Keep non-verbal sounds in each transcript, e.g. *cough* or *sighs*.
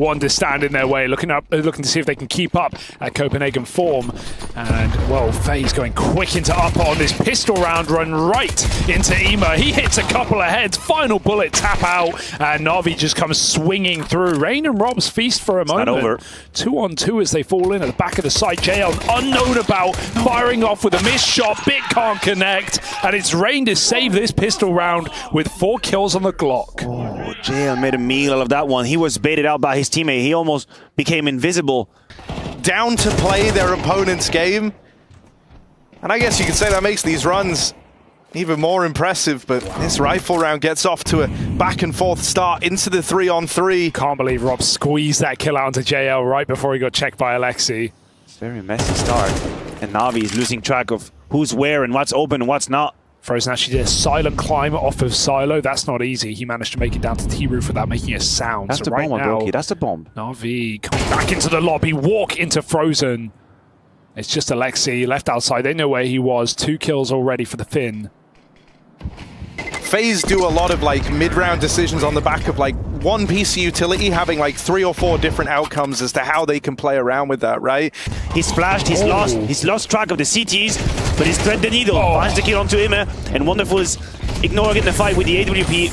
One to stand in their way, looking up, looking to see if they can keep up at Copenhagen form. And well, FaZe's going quick into upper on this pistol round run right into Ema. He hits a couple of heads, final bullet tap out, and Na'Vi just comes swinging through. Rain and Rob's feast for a it's moment. over. Two on two as they fall in at the back of the site. JL unknown about firing off with a missed shot. Bit can't connect, and it's Rain to save this pistol round with four kills on the Glock. Oh, JL made a meal of that one. He was baited out by his teammate. He almost became invisible. Down to play their opponent's game. And I guess you could say that makes these runs even more impressive, but this rifle round gets off to a back and forth start into the three on three. Can't believe Rob squeezed that kill out into JL right before he got checked by Alexi. It's a very messy start. And Navi is losing track of who's where and what's open and what's not. Frozen actually did a silent climb off of Silo. That's not easy. He managed to make it down to T-roof without making a sound. That's so the right bomb, now. That's a bomb. Navi coming back into the lobby, walk into Frozen. It's just Alexi left outside. They know where he was. Two kills already for the Finn. FaZe do a lot of like mid-round decisions on the back of like one piece of utility having like three or four different outcomes as to how they can play around with that, right? He's flashed, he's Oh. lost, he's lost track of the CTs, but he's thread the needle, Oh. finds the kill onto him, eh? and Wonderful is ignoring the fight with the AWP.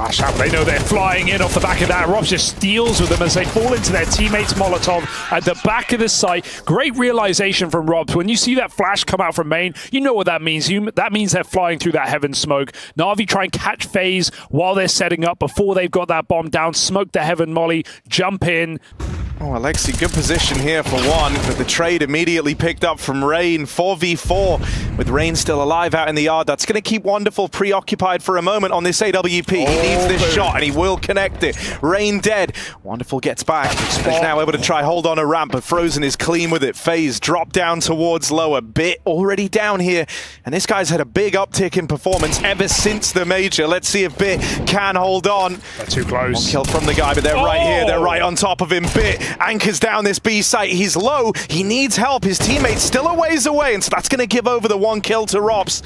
They know they're flying in off the back of that. Rob just steals with them as they fall into their teammates' Molotov at the back of the site. Great realization from Rob. When you see that flash come out from main, you know what that means. You, that means they're flying through that heaven smoke. Na'Vi try and catch FaZe while they're setting up before they've got that bomb down. Smoke the heaven molly, jump in. Oh, Alexi, good position here for one, but the trade immediately picked up from Rain. 4v4 with Rain still alive out in the yard. That's going to keep Wonderful preoccupied for a moment on this AWP. he needs this boom. shot and he will connect it. Rain dead. Wonderful gets back. He's now able to try hold on a ramp, but Frozen is clean with it. FaZe drop down towards lower. Bit already down here, and this guy's had a big uptick in performance ever since the major. Let's see if Bit can hold on. They're too One close. kill from the guy, but they're right here. They're Oh! right on top of him. Bit anchors down this B site. He's low. He needs help. His teammate's still a ways away, and so that's going to give over the one kill to ropz.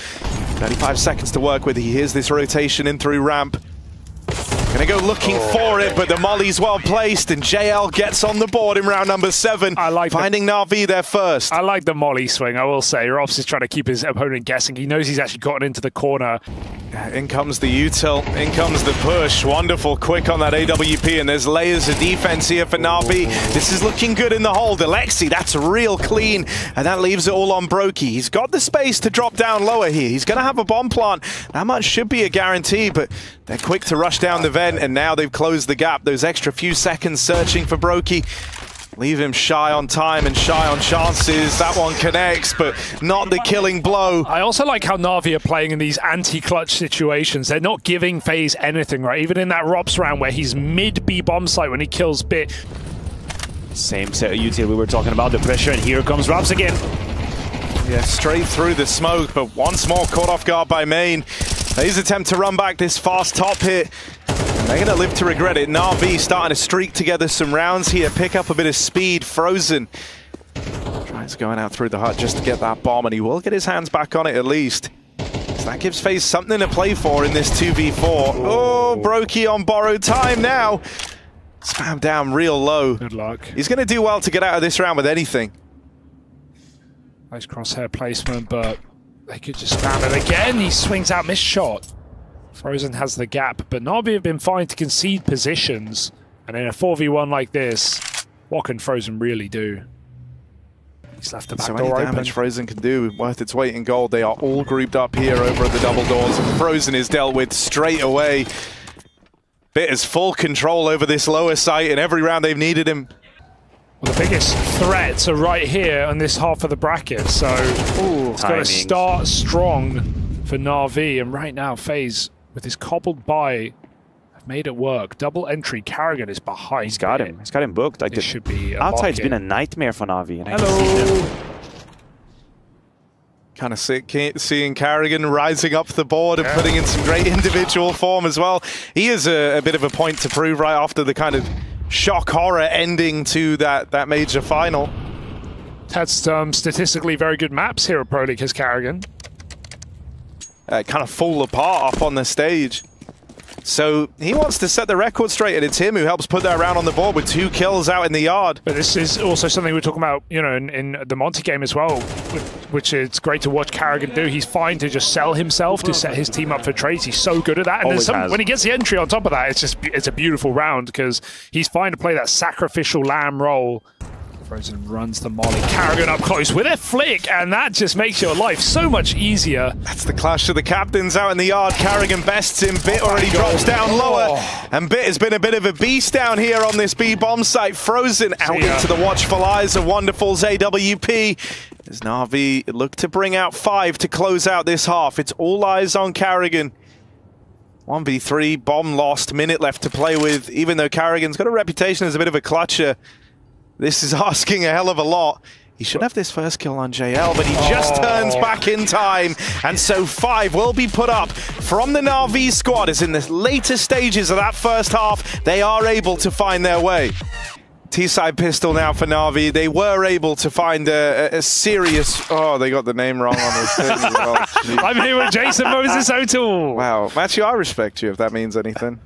35 seconds to work with. He hears this rotation in through ramp. Gonna go looking oh, for it, but the molly's well placed, and JL gets on the board in round number seven. I like the- finding Na'Vi there first. I like the molly swing, I will say. ropz is trying to keep his opponent guessing. He knows he's actually gotten into the corner. In comes the util, in comes the push. Wonderful, quick on that AWP, and there's layers of defense here for Navi. This is looking good in the hold. Alexi, that's real clean, and that leaves it all on broky. He's got the space to drop down lower here. He's going to have a bomb plant. That much should be a guarantee, but they're quick to rush down the vent, and now they've closed the gap. Those extra few seconds searching for broky. Leave him shy on time and shy on chances. That one connects, but not the killing blow. I also like how Navi are playing in these anti-clutch situations. They're not giving FaZe anything, right? Even in that ropz round where he's mid-B bomb site when he kills Bit. Same set of util we were talking about, the pressure, and here comes ropz again. Yeah, straight through the smoke, but once more caught off guard by Main. His attempt to run back this fast top hit. They're going to live to regret it. Na'Vi starting to streak together some rounds here, pick up a bit of speed. Frozen tries going out through the hut just to get that bomb, and he will get his hands back on it at least. So that gives FaZe something to play for in this 2v4. Oh, broky on borrowed time now. Spam down real low. Good luck. He's going to do well to get out of this round with anything. Nice crosshair placement, but they could just spam it again. He swings out, missed shot. Frozen has the gap, but Navi have been fine to concede positions. And in a 4v1 like this, what can Frozen really do? He's left the back So any door damage open. Frozen can do worth its weight in gold. They are all grouped up here over at the double doors. And Frozen is dealt with straight away. Bit has full control over this lower site, and every round they've needed him. Well, the biggest threats are right here on this half of the bracket, so it's got to start strong for Navi. And right now, FaZe, with his cobbled by, have made it work. Double entry, karrigan is behind. He's got him. He's got him booked. Like This should be a outside's lock-in. been a nightmare for Navi. And I can see. Hello. Kind of see, seeing karrigan rising up the board and putting in some great individual form as well. He is a, a bit of a point to prove right after the kind of shock horror ending to that, that major final. Had some um, statistically very good maps here at Pro League, has karrigan. Uh, kind of fall apart off on the stage. So he wants to set the record straight, and it's him who helps put that round on the board with two kills out in the yard. But this is also something we're talking about, you know, in, in the Monte game as well, which is great to watch karrigan do. He's fine to just sell himself to set his team up for trades. He's so good at that. And some, when he gets the entry on top of that, it's just it's a beautiful round because he's fine to play that sacrificial lamb role Frozen runs the molly. karrigan up close with a flick, and that just makes your life so much easier. That's the clash of the captains out in the yard. karrigan bests him. Bit oh already drops down lower. Oh. And Bit has been a bit of a beast down here on this B-bomb site. Frozen out into the watchful eyes of Wonderful's AWP. As Na'Vi look to bring out five to close out this half. It's all eyes on karrigan. 1v3, bomb lost, minute left to play with, even though karrigan's got a reputation as a bit of a clutcher. This is *laughs* asking a hell of a lot. He should have this first kill on JL, but he just oh. turns back in time. And so five will be put up from the Na'Vi squad as in the later stages of that first half, they are able to find their way. T-side pistol now for Na'Vi. They were able to find a, a, a, serious... Oh, they got the name wrong on this thing as well. *laughs* I'm here with Jason Moses O'Toole. Wow. Matthew, I respect you if that means anything.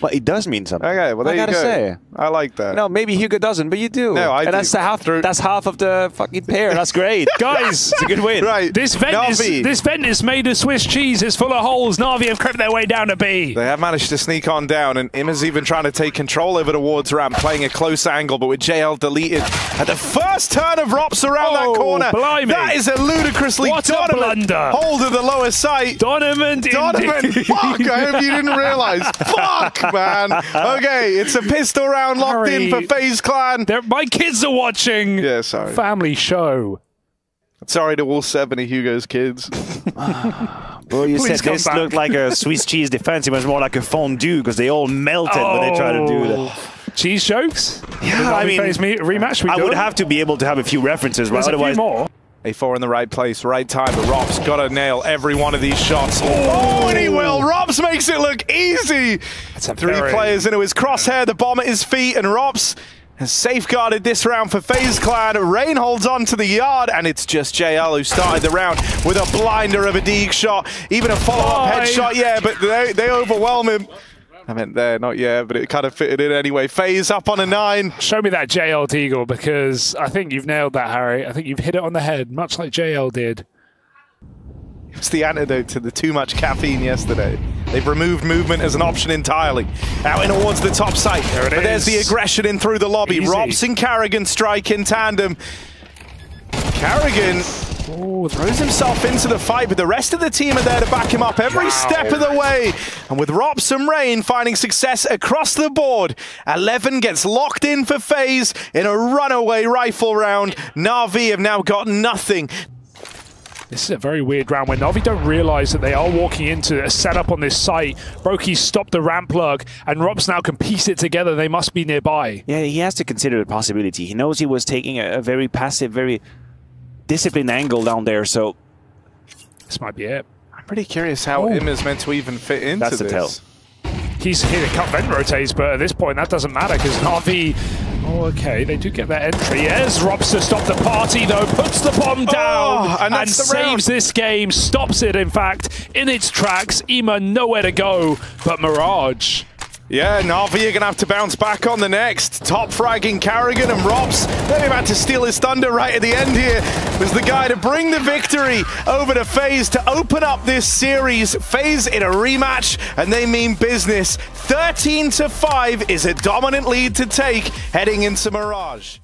Well, it does mean something. Okay, well there I you gotta go. say. I like that. No, maybe Hugo doesn't, but you do. No, I and do. That's half. That's half of the fucking pair. *laughs* That's great, guys. it's a good win. Right. This vent is this vent is made of Swiss cheese. It's full of holes. Navi have crept their way down to B. They have managed to sneak on down, and Imma's even trying to take control over the wards ramp, playing a close angle, but with JL deleted at the first turn of ropz around oh, that corner. Blimey. That is a ludicrously what Donovan a blunder. hold of the lower sight. Donovan, Donovan. Fuck! I hope you didn't realise. *laughs* Fuck, man. Okay, it's a pistol round locked Harry, in for FaZe Clan. my kids are watching. Yeah, sorry. Family show. Sorry to all 70 Hugo's kids. *laughs* well, you Please said this back. looked like a Swiss cheese defense. It was more like a fondue because they all melted oh. when they tried to do that. Oh. Cheese jokes? Yeah, I mean, rematch. I would have to be able to have a few references, right? Otherwise, more. A4 in the right place, right time, but Rob's got to nail every one of these shots. Oh, and he will! ropz makes it look easy! Three very... players into his crosshair, the bomb at his feet, and ropz has safeguarded this round for FaZe Clan. Rain holds on to the yard, and it's just JL who started the round with a blinder of a Deeg shot. Even a follow-up headshot, yeah, but they, they overwhelm him. I meant there, not yet, but it kind of fitted in anyway. FaZe up on a nine. Show me that JL Deagle because I think you've nailed that, Harry. I think you've hit it on the head, much like JL did. It's the antidote to the too much caffeine yesterday. They've removed movement as an option entirely. Out in towards the top side. There it but is. there's the aggression in through the lobby. Easy. Robson karrigan strike in tandem. Karrigan Ooh, throws himself into the fight, but the rest of the team are there to back him up every wow. step of the way. And with ropz and Rain finding success across the board, 11 gets locked in for FaZe in a runaway rifle round. Na'Vi have now got nothing. This is a very weird round where Na'Vi don't realize that they are walking into a setup on this site. broky stopped the ramp plug, and ropz now can piece it together. They must be nearby. Yeah, he has to consider the possibility. He knows he was taking a, a very passive, very disciplined angle down there, so... This might be it. I'm pretty curious how oh. Im is meant to even fit into That's this. That's the tell. He's here to cut vent rotates, but at this point that doesn't matter because Na'Vi Oh, okay, they do get that entry. Yes, ropz to stop the party, though, puts the bomb oh, down oh, and, and saves round. this game, stops it, in fact, in its tracks. Ema nowhere to go but Mirage. Yeah, Na'Vi are going to have to bounce back on the next. Top fragging karrigan and ropz. They're about to steal his thunder right at the end here. Was the guy to bring the victory over to FaZe to open up this series. FaZe in a rematch, and they mean business. 13 to 5 is a dominant lead to take heading into Mirage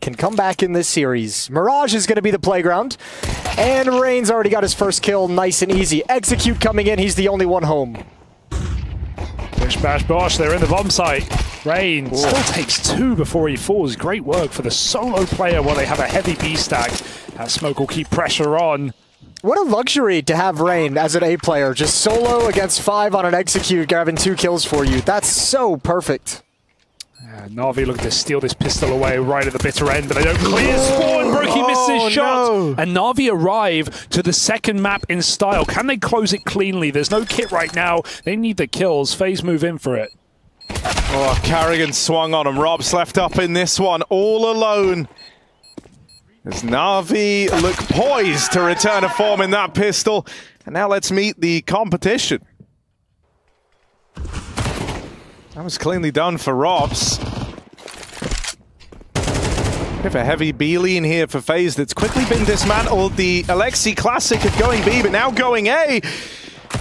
can come back in this series. Mirage is going to be the playground, and Rain's already got his first kill nice and easy. Execute coming in, he's the only one home. Bish bash bosh, they're in the bomb site. Rain Whoa. still takes two before he falls. Great work for the solo player while they have a heavy B stack. That smoke will keep pressure on. What a luxury to have Rain as an A player. Just solo against five on an execute, grabbing two kills for you. That's so perfect. Na'Vi looking to steal this pistol away right at the bitter end, but they don't clear oh, spawn. broky misses oh, his shot. No. And Na'Vi arrive to the second map in style. Can they close it cleanly? There's no kit right now. They need the kills. FaZe move in for it. Oh, karrigan swung on him. Rob's left up in this one, all alone. As Na'Vi look poised to return a form in that pistol. And now let's meet the competition. That was cleanly done for ropz. Bit of a heavy B lean here for FaZe that's quickly been dismantled. The Alexi Classic of going B, but now going A.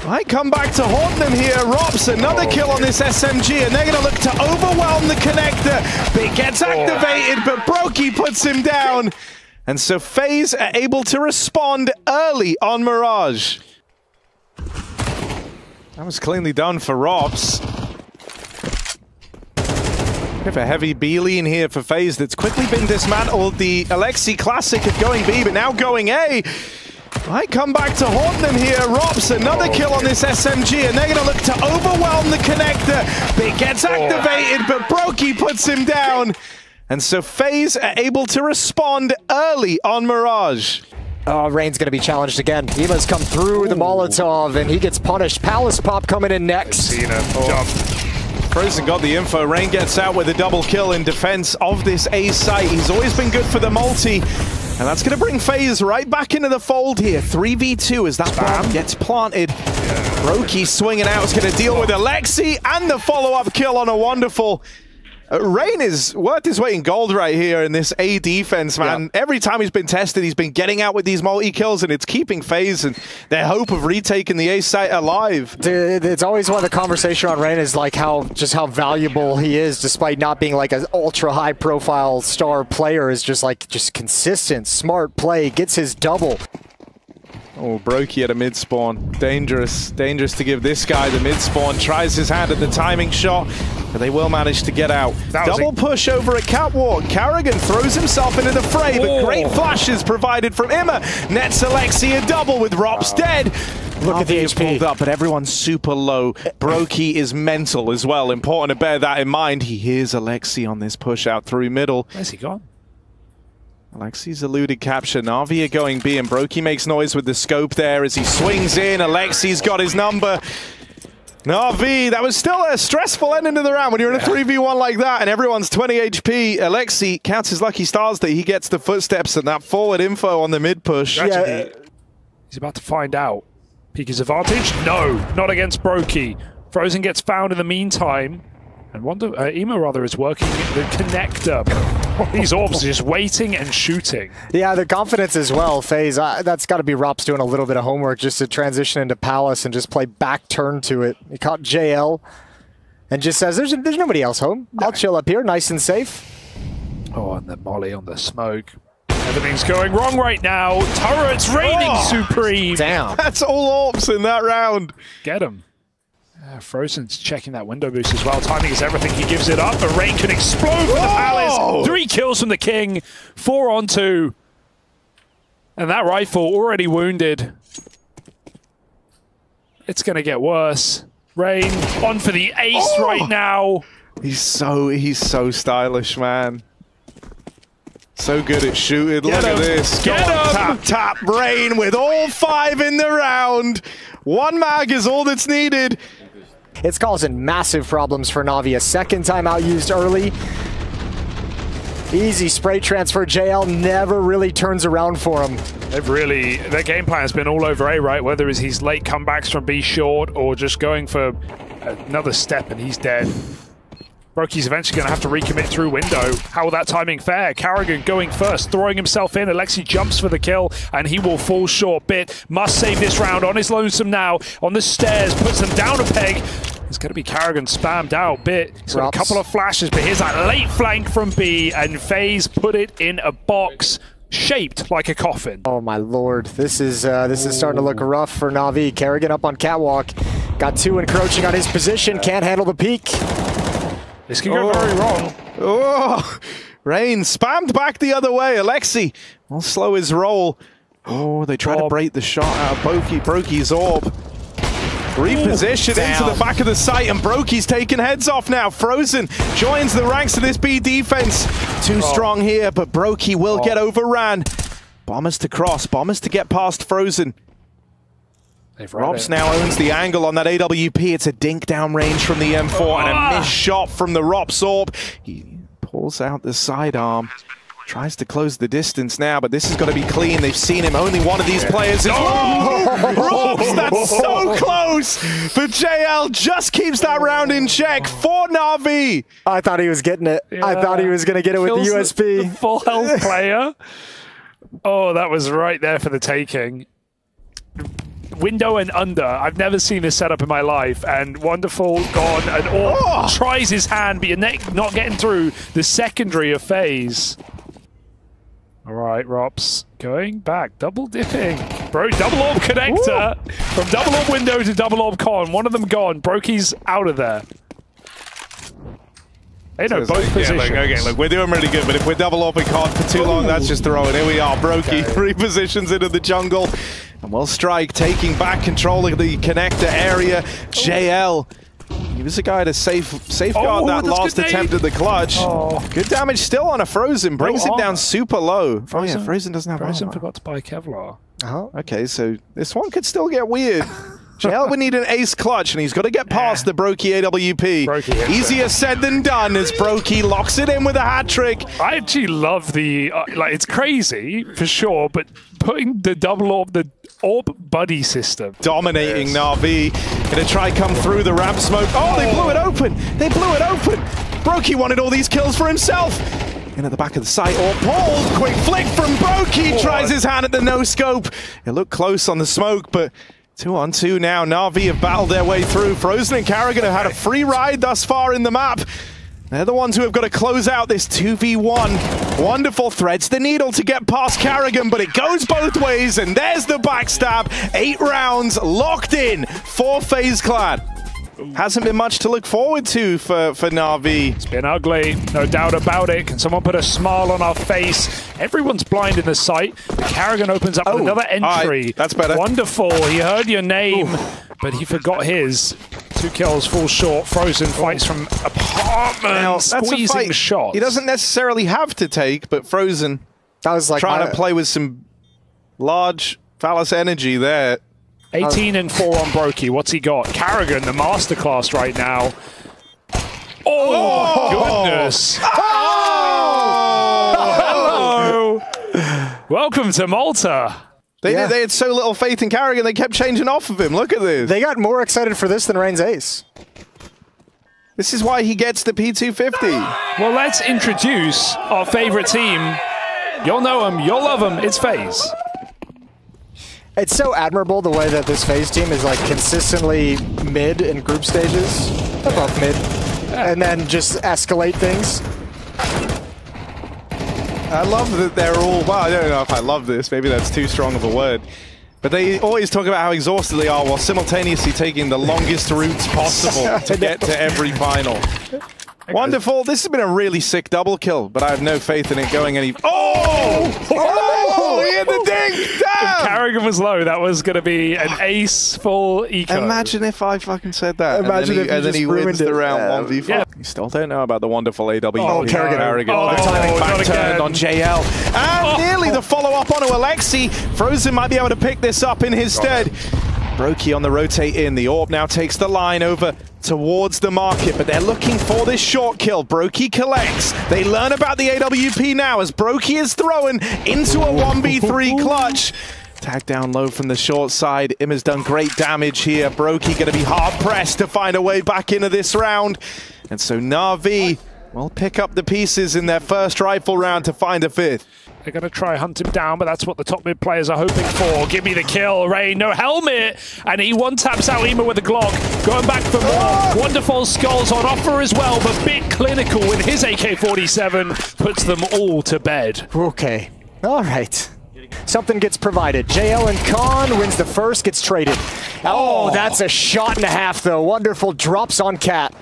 Might come back to haunt them here. ropz, another oh. kill on this SMG, and they're going to look to overwhelm the connector. But it gets oh. activated, but broky puts him down. And so FaZe are able to respond early on Mirage. That was cleanly done for ropz. Bit of a heavy B lean here for FaZe that's quickly been dismantled. The Alexi Classic of going B, but now going A. Might come back to haunt them here. ropz, another kill on this SMG, and they're going to look to overwhelm the connector. It gets oh. activated, but broky puts him down. And so FaZe are able to respond early on Mirage. Oh, Rain's going to be challenged again. Ema's come through Ooh. the Molotov, and he gets punished. Palace Pop coming in next. Seen him. Oh. Jump. Frozen got the info. Rain gets out with a double kill in defense of this A site. He's always been good for the multi. And that's going to bring FaZe right back into the fold here. 3v2 as that bomb gets planted. broky swinging out is going to deal with Alexi and the follow-up kill on a wonderful uh, Rain is worth his weight in gold right here in this A defense, man. Yeah. Every time he's been tested, he's been getting out with these multi-kills, and it's keeping FaZe and their hope of retaking the A site alive. Dude, it's always one of the conversation on Rain is like how just how valuable he is, despite not being like an ultra high profile star player, is just like just consistent, smart play, gets his double. Oh, broky at a mid spawn. Dangerous. Dangerous to give this guy the mid spawn. Tries his hand at the timing shot, but they will manage to get out. Double push over at Catwalk. karrigan throws himself into the fray, but great flashes provided from Imma. Nets Alexi a double with ropz wow. dead. Look at the HP. pulled up, but everyone's super low. broky is mental as well. Important to bear that in mind. He hears Alexi on this push out through middle. Where's he gone? Alexi's eluded capture. Na'Vi are going B, and broky makes noise with the scope there as he swings in. Alexi's got his number. Na'Vi, that was still a stressful ending to the round when you're in a 3v1 like that and everyone's 20 HP. Alexi counts his lucky stars that he gets the footsteps and that forward info on the mid push. Yeah. He's about to find out. Peek his advantage? No, not against broky. Frozen gets found in the meantime. And Wonder, uh, Emo rather is working the connector. These orbs are just waiting and shooting. Yeah, the confidence as well, FaZe. Uh, that's got to be ropz doing a little bit of homework just to transition into Palace and just play back turn to it. He caught JL and just says, there's, there's nobody else home. I'll chill up here, nice and safe. Oh, and the molly on the smoke. Everything's going wrong right now. Turrets raining oh, supreme. Damn. That's all orbs in that round. Get him. Uh, Frozen's checking that window boost as well. Timing is everything. He gives it up. The rain can explode from the Palace. Three kills from the King. Four on two. And that rifle already wounded. It's going to get worse. Rain on for the ace oh! right now. He's so he's so stylish, man. So good at shooting. Get Look him. at this. Get Go on, tap, tap, Rain with all five in the round. One mag is all that's needed. It's causing massive problems for Na'Vi. A second time out used early. Easy spray transfer. JL never really turns around for him. They've really, their game plan has been all over A, right? Whether it's he's late comebacks from B short or just going for another step and he's dead. Brokey's eventually going to have to recommit through window. How will that timing fare? karrigan going first, throwing himself in. Alexi jumps for the kill, and he will fall short. Bit must save this round on his lonesome now. On the stairs, puts them down a peg. It's going to be karrigan spammed out. Bit, he's got a couple of flashes, but here's that late flank from B, and FaZe put it in a box shaped like a coffin. Oh my lord, this is uh, this is starting to look rough for Na'Vi. karrigan up on catwalk, got two encroaching on his position, can't handle the peak. This can go oh. very wrong. Oh, Rain spammed back the other way. Alexi will slow his roll. Oh, they try to break the shot out of broky. broky's orb. Reposition into the back of the site, and broky's taking heads off now. Frozen joins the ranks of this B defense. Too oh. strong here, but broky will oh. get overran. Bombers to cross, bombers to get past Frozen. Robs now owns the angle on that AWP. It's a dink down range from the M4 and a missed shot from the ropz Orb. He pulls out the sidearm. Tries to close the distance now, but this has got to be clean. They've seen him. Only one of these players is. Oh! *laughs* ropz, that's so close! But JL just keeps that round in check for Na'Vi. I thought he was getting it. Yeah. I thought he was going to get it with the USP. The, the full health player. *laughs* oh, that was right there for the taking window and under. I've never seen this setup in my life. And Wonderful gone and Orb oh. tries his hand, but you're not getting through the secondary of FaZe. All right, ropz going back, double dipping. Bro, double orb connector Ooh. from double orb window to double orb con. One of them gone. broky's out of there. They know so both like, positions. Yeah, look, okay, look, we're doing really good, but if we're double orbing con for too Ooh. long, that's just throwing. Here we are, broky okay. positions into the jungle. And well, Strike taking back control of the connector area. Oh. JL he was a guy to safe safeguard oh, that last attempt at the clutch. Oh. Good damage still on a Frozen. Brings no, him down super low. Frozen, oh yeah, Frozen doesn't have Frozen forgot to buy Kevlar. Oh, okay, so this one could still get weird. *laughs* JL would need an ace clutch, and he's got to get past the broky AWP. broky Easier said than done as broky locks it in with a hat trick. I actually love the, uh, like, it's crazy for sure, but putting the double orb, the orb buddy system. Dominating yes. Na'Vi. Gonna try come through the ramp smoke. Oh, they blew it open. They blew it open. broky wanted all these kills for himself. In at the back of the site, or pulled. Quick flick from broky. Tries his hand at the no scope. It looked close on the smoke, but Two on two now. Na'Vi have battled their way through. Frozen and Karrigan have had a free ride thus far in the map. They're the ones who have got to close out this 2v1. Wonderful threads the needle to get past karrigan, but it goes both ways, and there's the backstab. Eight rounds locked in for FaZe Clan. Hasn't been much to look forward to for, for Na'Vi. It's been ugly, no doubt about it. Can someone put a smile on our face? Everyone's blind in the sight. Karrigan opens up oh, another entry. Right, that's better. Wonderful. He heard your name, Ooh. but he forgot his. Two kills, fall short. Frozen fights from apartment, now, squeezing shot. He doesn't necessarily have to take, but Frozen that was like trying my... to play with some large phallus energy there. 18 and 4 on broky. What's he got? karrigan, the masterclass right now. Oh, oh. goodness. Oh. oh! Hello. Welcome to Malta. They, yeah. they had so little faith in Karrigan, they kept changing off of him. Look at this. They got more excited for this than Rain's ace. This is why he gets the P250. Well, let's introduce our favorite team. You'll know him, you'll love him. It's FaZe. It's so admirable the way that this FaZe team is like consistently mid in group stages, above mid, and then just escalate things. I love that they're all, well, I don't know if I love this, maybe that's too strong of a word. But they always talk about how exhausted they are while simultaneously taking the longest routes possible *laughs* to get to every final. Wonderful. This has been a really sick double kill, but I have no faith in it going any... Oh! Oh! oh! He hit the oh! Ding! Damn! If Karrigan was low, that was going to be an *sighs* ace full eco. Imagine if I fucking said that. Imagine and then he, if and then he wins it. the round 1v4. Yeah. You still don't know about the wonderful AW. Oh, Karrigan. Karrigan. Oh, the timing back turned on JL. And oh. nearly the follow-up onto Alexi. Frozen might be able to pick this up in his stead. broky on the rotate in. The Orb now takes the line over towards the market, but they're looking for this short kill. broky collects. They learn about the AWP now as broky is thrown into a 1v3 clutch. Tag down low from the short side. Im has done great damage here. broky going to be hard-pressed to find a way back into this round. And so Na'Vi will pick up the pieces in their first rifle round to find a fifth. They're going to try hunt him down, but that's what the top mid players are hoping for. Give me the kill, Rain. No helmet. And he one-taps out Ema with a Glock. Going back for more. Ah! Wonderful skulls on offer as well, but Bit Clinical with his AK-47 puts them all to bed. Okay. All right. Something gets provided. JL and Khan wins the first, gets traded. Oh, that's a shot and a half, though. Wonderful drops on Cat.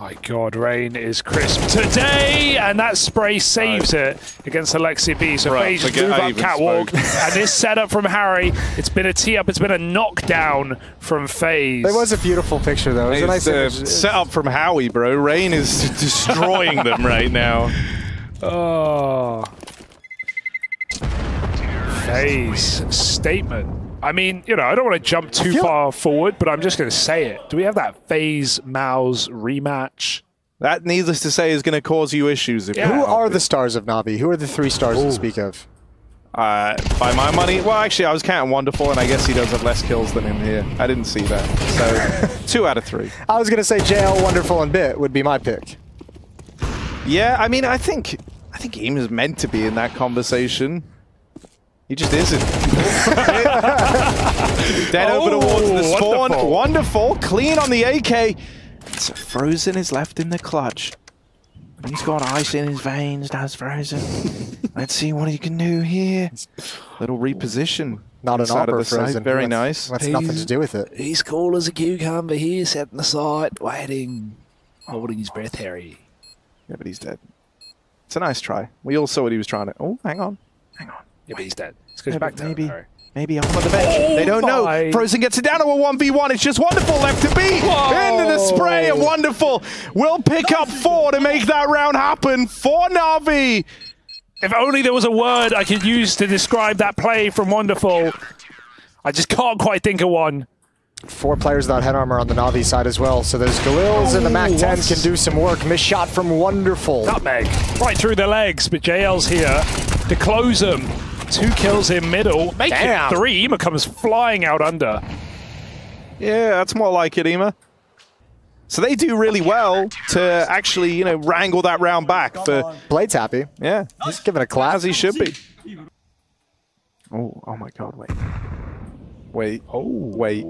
My God, Rain is crisp today, and that spray saves right. it against Alexi B. So right, FaZe move up catwalk, *laughs* and this setup from Harry, it's been a tee up, it's been a knockdown from FaZe. It was a beautiful picture, though. It was a nice uh, setup from Howie, bro. Rain is *laughs* destroying them right now. *laughs* Oh. FaZe statement. I mean, you know, I don't want to jump too far forward, but I'm just going to say it. Do we have that FaZe MOUZ rematch That, needless to say, is going to cause you issues. If yeah. Who are the stars of Na'Vi? Who are the three stars Ooh. to speak of? Uh, by my money, well, actually, I was counting Wonderful, and I guess he does have less kills than him here. I didn't see that. So, *laughs* two out of three. I was going to say JL, Wonderful, and Bit would be my pick. Yeah, I mean, I think I think Eam is meant to be in that conversation. He just isn't. *laughs* Dead oh, over towards the spawn. Wonderful. wonderful. Clean on the AK. So Frozen is left in the clutch. He's got ice in his veins, does Frozen. *laughs* Let's see what he can do here. Little reposition. Not an opera Frozen. Very that's, nice. That's he's, nothing to do with it. He's cool as a cucumber here, set in the side, waiting, holding his breath, Harry. Yeah, but he's dead. It's a nice try. We all saw what he was trying to... Oh, hang on. Hang on. Yeah, but he's dead. Let's go yeah, back to maybe. Harry. Maybe I'm on the bench. Oh they don't my. know. Frozen gets it down to a 1v1. It's just Wonderful left to beat. Whoa. Into the spray, and Wonderful will pick up four to make that round happen for Na'Vi. If only there was a word I could use to describe that play from Wonderful. I just can't quite think of one. Four players without head armor on the Na'Vi side as well, so those Galils oh, and the MAC-10 can do some work. Miss shot from Wonderful. Nutmeg, right through the legs, but JL's here to close them. Two kills in middle. Make Damn. it three. Ema comes flying out under. Yeah, that's more like it, Ema. So they do really well to actually, you know, wrangle that round back. For Blade's happy. Yeah. He's giving a clap. As he should be. Oh, oh my god, wait. Wait. Oh. Wait.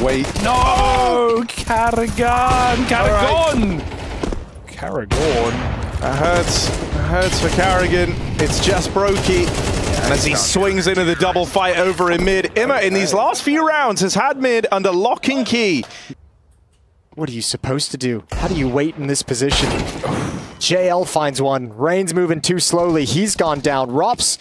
Wait. No! Karrigan! Karrigan! Right. Karrigan. That hurts. That hurts for Karrigan. It's just broky. And as he swings into the double fight over in mid, Imma in these last few rounds has had mid under lock and key. What are you supposed to do? How do you wait in this position? *sighs* JL finds one. Rain's moving too slowly. He's gone down. ropz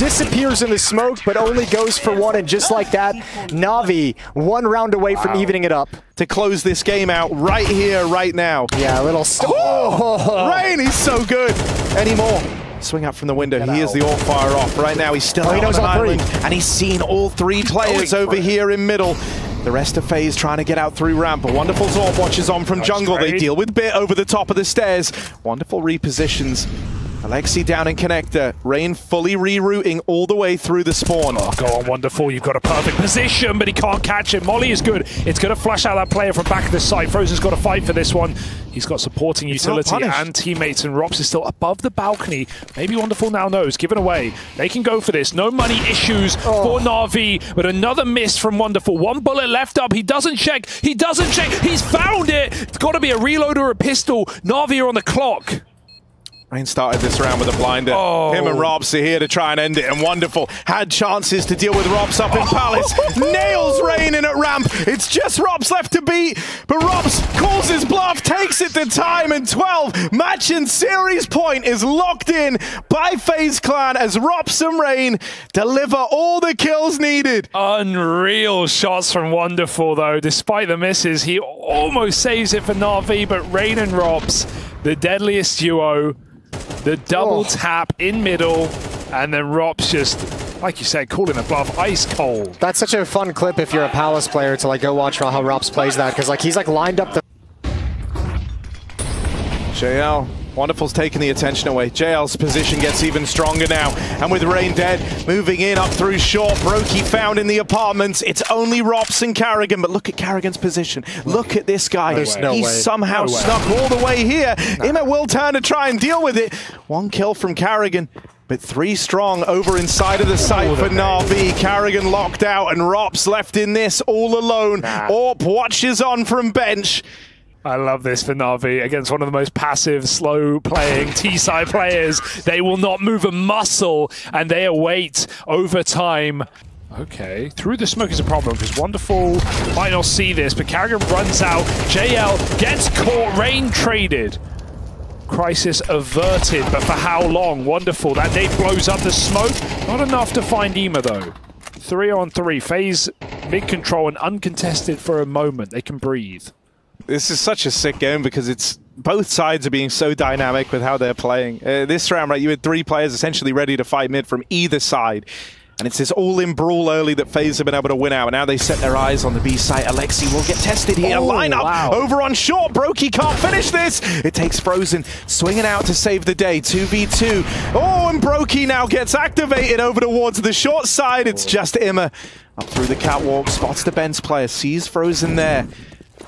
disappears in the smoke, but only goes for one. And just like that, Navi one round away wow. from evening it up. To close this game out right here, right now. Yeah, a little... Oh, oh! Rain, he's so good. Anymore. Swing out from the window. Get he out. is the all fire off. Right now, he's still oh, out he on an island. Three. And he's seen all three players over here in middle. The rest of FaZe trying to get out through ramp. A wonderful Zorb watches on from jungle. They deal with Bit over the top of the stairs. Wonderful repositions. Alexi down in connector. Rain fully rerouting all the way through the spawn. Oh, go on, Wonderful. You've got a perfect position, but he can't catch it. Molly is good. It's going to flush out that player from back of the site. Frozen's got to fight for this one. He's got supporting utility and teammates, and Rops is still above the balcony. Maybe Wonderful now knows. Given away. They can go for this. No money issues oh. for Na'Vi, but another miss from Wonderful. One bullet left up. He doesn't check. He doesn't check. He's found it. It's got to be a reload or a pistol. Na'Vi are on the clock. Rain started this round with a blinder. Oh. Him and ropz are here to try and end it, and Wonderful had chances to deal with ropz up in Palace. *laughs* Nails Rain in at ramp. It's just ropz left to beat, but ropz calls his bluff, takes it to time, and 12. Match and series point is locked in by FaZe Clan as ropz and Rain deliver all the kills needed. Unreal shots from Wonderful, though. Despite the misses, he almost saves it for Na'Vi, but Rain and ropz, the deadliest duo, the double oh. tap in middle, and then ropz just, like you said, calling a bluff, ice cold. That's such a fun clip if you're a Palace player to like go watch how ropz plays that, because like he's like lined up the... JL Wonderful's taking the attention away. JL's position gets even stronger now. And with Rain dead, moving in up through short. broky found in the apartments. It's only ropz and Karrigan, but look at karrigan's position. Look at this guy. There's no He's way. somehow no snuck all the way here. No. Will turn to try and deal with it. One kill from karrigan. But three strong over inside of the site for Na'Vi. karrigan locked out and ropz left in this all alone. Nah. Orp watches on from bench. I love this for Na'Vi against one of the most passive, slow-playing T-side players. They will not move a muscle, and they await over time. Okay, through the smoke is a problem because Wonderful might not see this, but Karrigan runs out. JL gets caught, Rain traded. Crisis averted, but for how long? Wonderful. That day blows up the smoke. Not enough to find Ema, though. Three on three. FaZe mid-control and uncontested for a moment. They can breathe. This is such a sick game because it's both sides are being so dynamic with how they're playing. Uh, this round, right, you had three players essentially ready to fight mid from either side. And it's this all-in brawl early that FaZe have been able to win out. And now they set their eyes on the B site. Alexi will get tested here. Oh, Lineup wow. over on short. broky can't finish this. It takes Frozen swinging out to save the day. 2v2. Oh, and broky now gets activated over towards the short side. It's just Imma up through the catwalk. Spots the Benz player. Sees Frozen there.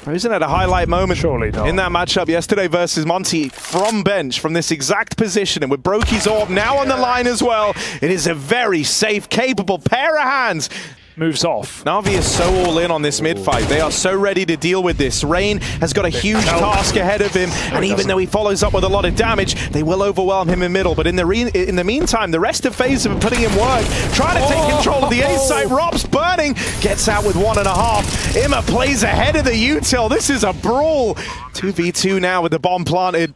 Frozen had a highlight moment Surely not. in that matchup yesterday versus Monte from bench from this exact position. And with broky's orb now on the line as well, it is a very safe, capable pair of hands. Moves off. Na'Vi is so all in on this mid fight. They are so ready to deal with this. Rain has got a huge task ahead of him, and even though he follows up with a lot of damage, they will overwhelm him in middle. But in the in the meantime, the rest of FaZe have been putting in work, trying to take control of the A oh! site. Rob's burning, gets out with one and a half. Imma plays ahead of the util. This is a brawl. 2v2 now with the bomb planted.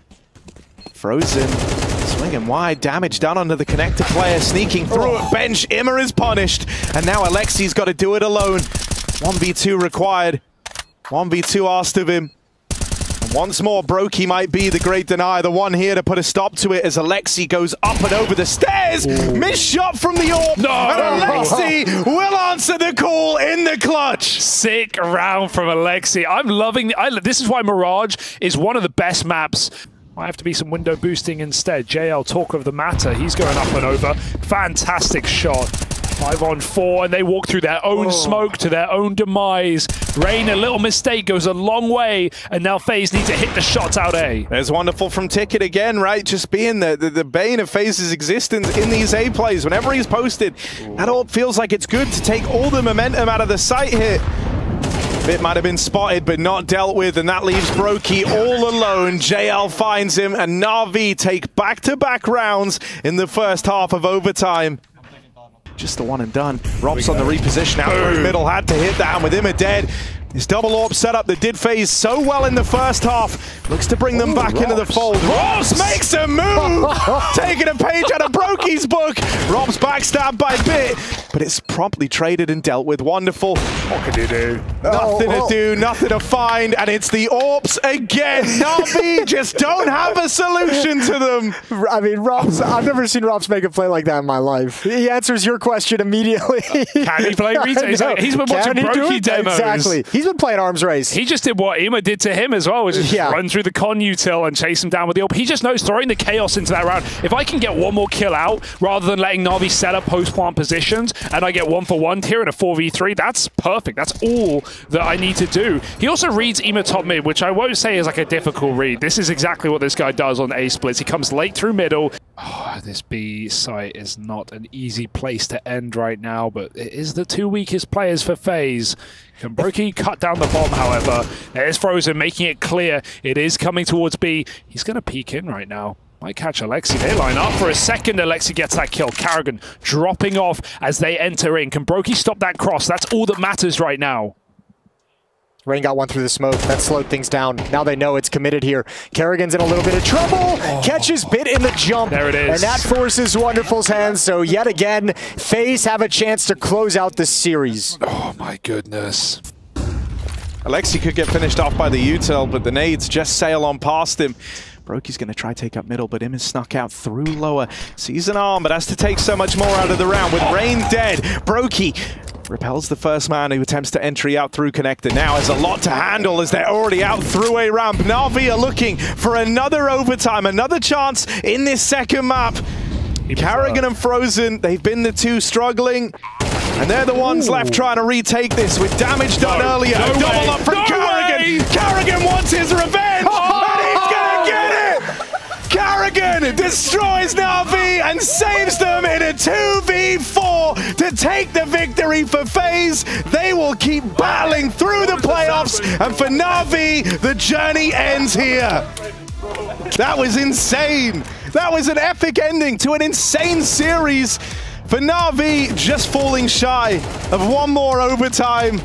Frozen Swinging wide, damage done under the connector player, sneaking through it. Bench, Imma is punished. And now Alexi's got to do it alone. 1v2 required. 1v2 asked of him. And once more, broky might be the great denier, the one here to put a stop to it as Alexi goes up and over the stairs. Missed shot from the AWP. No. And Alexi will answer the call in the clutch. Sick round from Alexi. I'm loving the, I, this is why Mirage is one of the best maps. Might have to be some window boosting instead. JL, talk of the matter. He's going up and over. Fantastic shot. Five on four, and they walk through their own oh. smoke to their own demise. Rain, a little mistake goes a long way, and now FaZe need to hit the shots out A. There's wonderful from Ticket again, right? Just being the, the, the bane of FaZe's existence in these A plays. Whenever he's posted, that all feels like it's good to take all the momentum out of the site here. Bit might have been spotted, but not dealt with, and that leaves broky all alone. JL finds him, and Na'Vi take back-to-back rounds in the first half of overtime. Just the one and done. Rob's on the reposition out through middle, had to hit that, and with him a dead. This double AWP setup that did FaZe so well in the first half looks to bring them back into the fold. ropz makes a move! *laughs* Taking a page out of broky's book. Rob's backstabbed by Bit, but it's promptly traded and dealt with. Wonderful. What can you do? Oh, nothing Oh, oh. to do, nothing to find, and it's the AWPs again. *laughs* Na'Vi just don't have a solution to them. I mean, ropz, I've never seen ropz make a play like that in my life. He answers your question immediately. Can he play *laughs* retail? He's, like- he's been watching Can he do broky it? demos. Exactly. He's been playing arms race. He just did what Ema did to him as well, which is Yeah. run through the con util and chase him down with the AWP. He just knows throwing the chaos into that round. If I can get one more kill out rather than letting Navi set up post plant positions and I get one for one here in a 4v3, that's perfect. That's all that I need to do. He also reads Ema top mid, which I won't say is like a difficult read. This is exactly what this guy does on A splits. He comes late through middle. Oh, this B site is not an easy place to end right now, but it is the two weakest players for FaZe. Can broky cut down the bomb, however? There's Frozen making it clear it is coming towards B. He's going to peek in right now. Might catch Alexi. They line up for a second. Alexi gets that kill. karrigan dropping off as they enter in. Can broky stop that cross? That's all that matters right now. Rain got one through the smoke. That slowed things down. Now they know it's committed here. karrigan's in a little bit of trouble. Oh. Catches Bit in the jump. There it is. And that forces Wonderful's hands. So yet again, FaZe have a chance to close out the series. Oh my goodness. Alexi could get finished off by the util, but the nades just sail on past him. broky's going to try take up middle, but him is snuck out through lower. Sees an arm, but has to take so much more out of the round. With Rain dead, broky repels the first man who attempts to entry out through connector. Now has a lot to handle as they're already out through a ramp. Na'Vi are looking for another overtime, another chance in this second map. karrigan and Frozen, they've been the two struggling. And they're the ones left trying to retake this with damage done No, earlier. no double way, up from no karrigan. way. karrigan wants his revenge, destroys Na'Vi and saves them in a 2v4 to take the victory for FaZe. They will keep battling through the playoffs, and for Na'Vi, the journey ends here. That was insane. That was an epic ending to an insane series. For Na'Vi, just falling shy of one more overtime.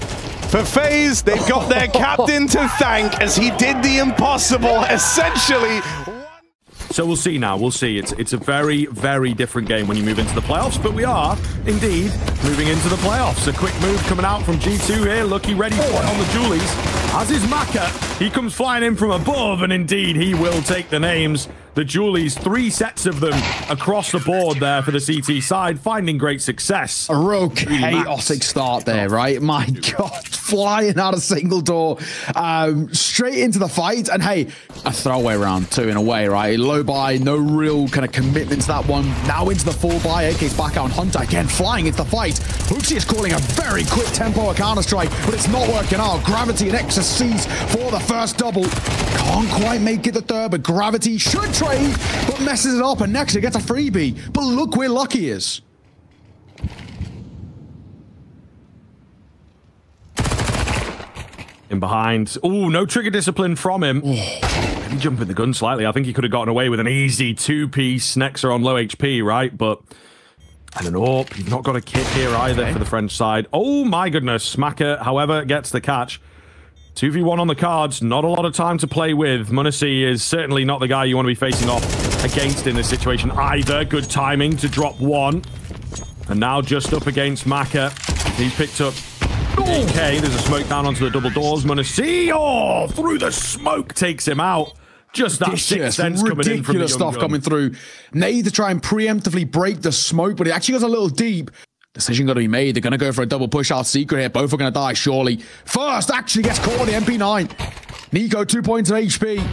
For FaZe, they've got their captain to thank as he did the impossible, essentially. So we'll see now. We'll see. It's it's a very very different game when you move into the playoffs, but we are indeed moving into the playoffs. A quick move coming out from G2 here. Lucky ready for it on the Julies. As is Maka. He comes flying in from above, and indeed he will take the names. The Julies, three sets of them across the board there for the CT side, finding great success. A real chaotic start there, right? My *laughs* God, flying out a single door, um, straight into the fight. And hey, a throwaway round too, in a way, right? Low buy, no real kind of commitment to that one. Now into the full buy, AK's back out on Hunter again, flying into the fight. HooXi is calling a very quick tempo Counter Strike, but it's not working out. Graviti and Ex3rcice for the first double. Can't quite make it the third, but Graviti should trade, but messes it up, and Nexa gets a freebie. But look where Lucky is. In behind. Oh, no trigger discipline from him. Oh, maybe jumping the gun slightly. I think he could have gotten away with an easy two-piece. Nexa on low HP, right? But and an AWP. You've not got a kit here either okay. for the French side. Oh my goodness. Smacker, however, gets the catch. 2v1 on the cards, not a lot of time to play with. m0NESY is certainly not the guy you want to be facing off against in this situation either. Good timing to drop one. And now just up against Maka. He's picked up Okay, There's a smoke down onto the double doors. m0NESY, oh, through the smoke takes him out. Just that ridiculous, sense ridiculous in from the stuff gun. coming through. Need to try and preemptively break the smoke, but it actually goes a little deep. Decision got to be made. They're going to go for a double push out secret here. Both are going to die, surely. First actually gets caught on the MP9. NiKo, two points of HP.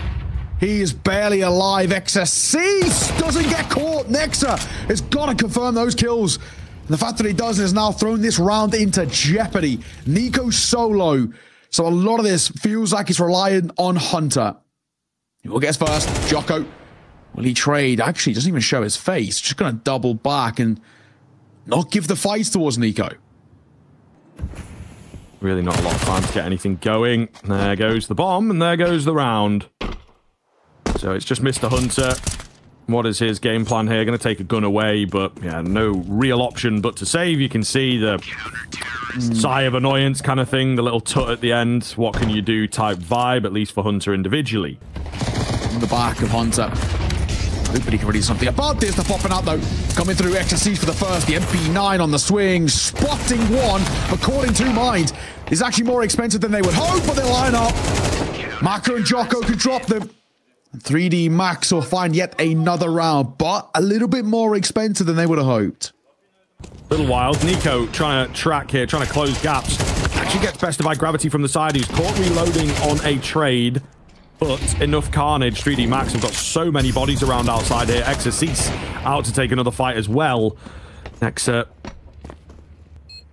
He is barely alive. Ex3rcice doesn't get caught. Nexa has got to confirm those kills. And the fact that he does has now thrown this round into jeopardy. NiKo solo. So a lot of this feels like it's relying on Hunter. Who gets first? Djoko. Will he trade? Actually, doesn't even show his face. Just going to double back and not give the fight towards NiKo. Really not a lot of time to get anything going. There goes the bomb, and there goes the round. So it's just Mr. Hunter. What is his game plan here? Going to take a gun away, but yeah, no real option but to save. You can see the sigh of annoyance kind of thing, the little tut at the end. What can you do type vibe, at least for Hunter individually. On the back of Hunter. Nobody can really do something about this. They're popping out though. Coming through Ex3rcice for the first. The MP9 on the swing. Spotting one. but calling to Mind, is actually more expensive than they would hope, but they line up. Maka and Djoko could drop them. 3DMAX will find yet another round, but a little bit more expensive than they would have hoped. Little wild. NiKo trying to track here, trying to close gaps. Actually gets bested by Graviti from the side. He's caught reloading on a trade. But enough carnage. 3DMAX have got so many bodies around outside here. Ex3rcice out to take another fight as well. Nexa.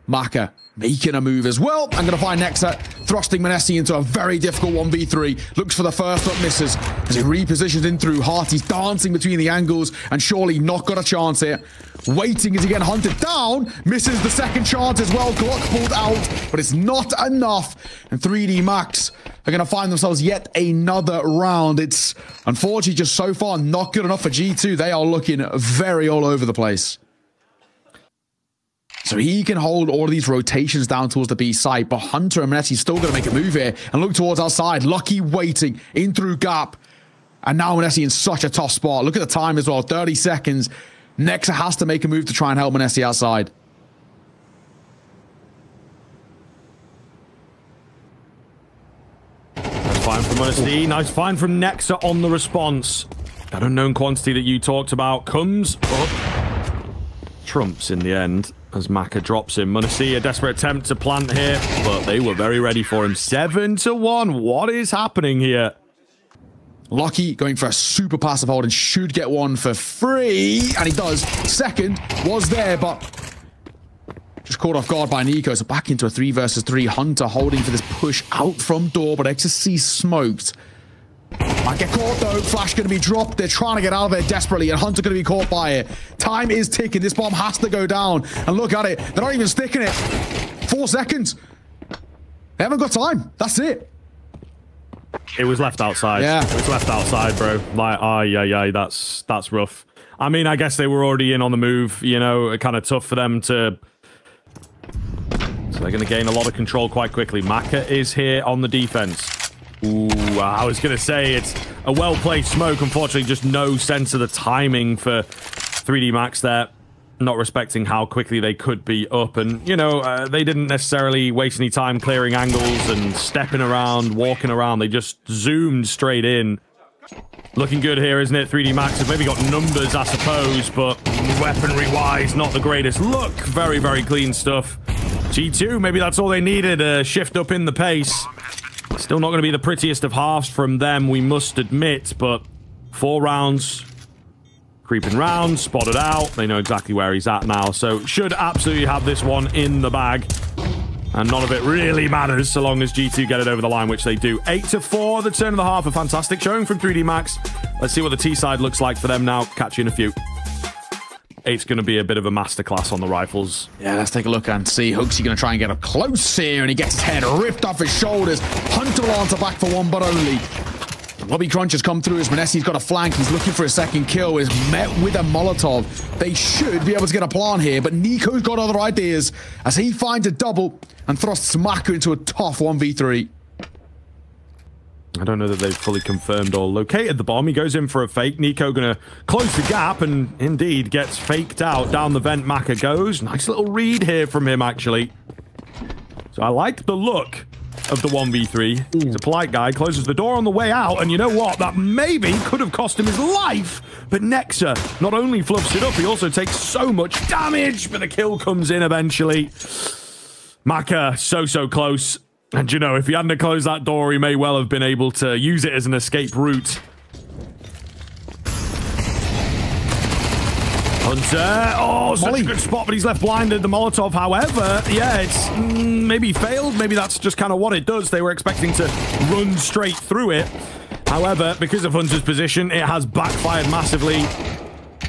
Maka making a move as well. I'm going to find Nexa thrusting m0NESY into a very difficult 1v3. Looks for the first, but misses. As he repositions in through Heart, he's dancing between the angles and surely not got a chance here. Waiting as he gets hunted down. Misses the second chance as well. Glock pulled out, but it's not enough. And 3DMAX are going to find themselves yet another round. It's unfortunately just so far not good enough for G2. They are looking very all over the place. So he can hold all of these rotations down towards the B side, but Hunter and m0NESY still going to make a move here and look towards outside. Lucky waiting in through gap. And now m0NESY in such a tough spot. Look at the time as well, 30 seconds. Nexa has to make a move to try and help m0NESY outside. Nice find from m0NESY. Nice find from Nexa on the response. That unknown quantity that you talked about comes up. Trumps in the end as Maka drops him. m0NESY, a desperate attempt to plant here, but they were very ready for him. 7 to one. What is happening here? Lucky going for a super passive hold and should get one for free. And he does. Second was there, but just caught off guard by NiKo. So back into a three versus three. Hunter holding for this push out from door, but Ex3rcice smoked. Might get caught though. Flash going to be dropped. They're trying to get out of there desperately, and Hunter going to be caught by it. Time is ticking. This bomb has to go down. And look at it. They're not even sticking it. Four seconds. They haven't got time. That's it. It was left outside. Yeah. It was left outside, bro. Like, oh, yeah, yeah, that's, that's rough. I mean, I guess they were already in on the move, you know, kind of tough for them to... So they're going to gain a lot of control quite quickly. Maka is here on the defense. Ooh, I was going to say it's a well-placed smoke. Unfortunately, just no sense of the timing for 3DMAX there. Not respecting how quickly they could be up. And, you know, uh, they didn't necessarily waste any time clearing angles and stepping around, walking around. They just zoomed straight in. Looking good here, isn't it? 3DMAX have maybe got numbers, I suppose, but weaponry-wise, not the greatest look. Very, very clean stuff. G2, maybe that's all they needed, a shift up in the pace. Still not going to be the prettiest of halves from them, we must admit, but four rounds, creeping round, spotted out. They know exactly where he's at now, so should absolutely have this one in the bag. And none of it really matters so long as G2 get it over the line, which they do. 8 to 4, the turn of the half. A fantastic showing from 3DMAX. Let's see what the T side looks like for them now. Catch you in a few. Eight's going to be a bit of a masterclass on the rifles. Yeah, let's take a look and see. Hooks, HooXi going to try and get up close here, and he gets his head ripped off his shoulders. Hunter will answer back for one, but only. Bobby Crunch has come through as m0NESY's got a flank. He's looking for a second kill. Is met with a Molotov. They should be able to get a plan here, but NiKo's got other ideas as he finds a double and thrusts Maka into a tough 1v3. I don't know that they've fully confirmed or located the bomb. He goes in for a fake. NiKo going to close the gap and indeed gets faked out. Down the vent, Maka goes. Nice little read here from him, actually. So I like the look of the 1v3. He's a polite guy, closes the door on the way out, and you know what? That maybe could have cost him his life. But Nexa not only fluffs it up, he also takes so much damage, but the kill comes in eventually. Maka, so, so close. And you know, if he hadn't closed that door, he may well have been able to use it as an escape route. Hunter. Oh, such Molly. a good spot, but he's left blinded. The Molotov, however, yeah, it's mm, maybe failed. Maybe that's just kind of what it does. They were expecting to run straight through it. However, because of Hunter's position, it has backfired massively.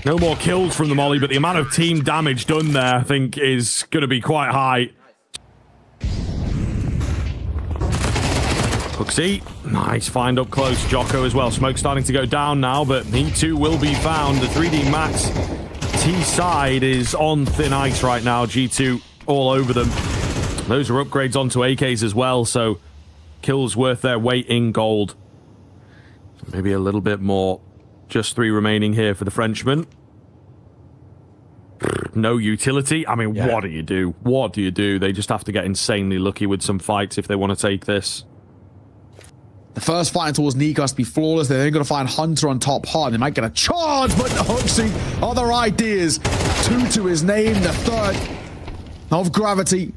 No more kills from the Molly, but the amount of team damage done there, I think, is going to be quite high. HooXi, nice find up close. Djoko as well. Smoke starting to go down now, but he too will be found. The 3DMAX T side is on thin ice right now. G2 all over them. Those are upgrades onto AKs as well, so kills worth their weight in gold. Maybe a little bit more. Just three remaining here for the Frenchman. No utility. I mean, Yeah. what do you do? What do you do? They just have to get insanely lucky with some fights if they want to take this. The first fight towards NiKo has to be flawless. They're then going to find Hunter on top hard. They might get a charge, but HooXi, other ideas. Two to his name, the third of Graviti.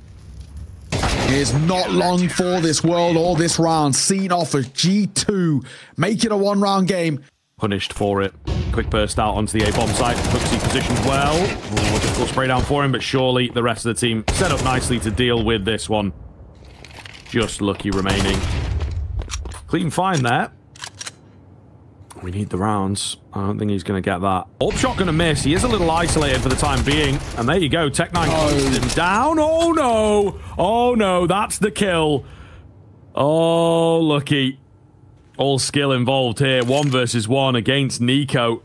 Is not long for this world or this round. Seen off as G2. Make it a one round game. punished for it. Quick burst out onto the A-bomb site. HooXi positioned well. Ooh, difficult spray down for him, but surely the rest of the team set up nicely to deal with this one. Just lucky remaining. Clean find there. We need the rounds. I don't think he's going to get that. AWP shot going to miss. He is a little isolated for the time being. And there you go. Tec-9 closes him down. Oh, no. Oh, no. That's the kill. Oh, lucky. All skill involved here. One versus one against NiKo.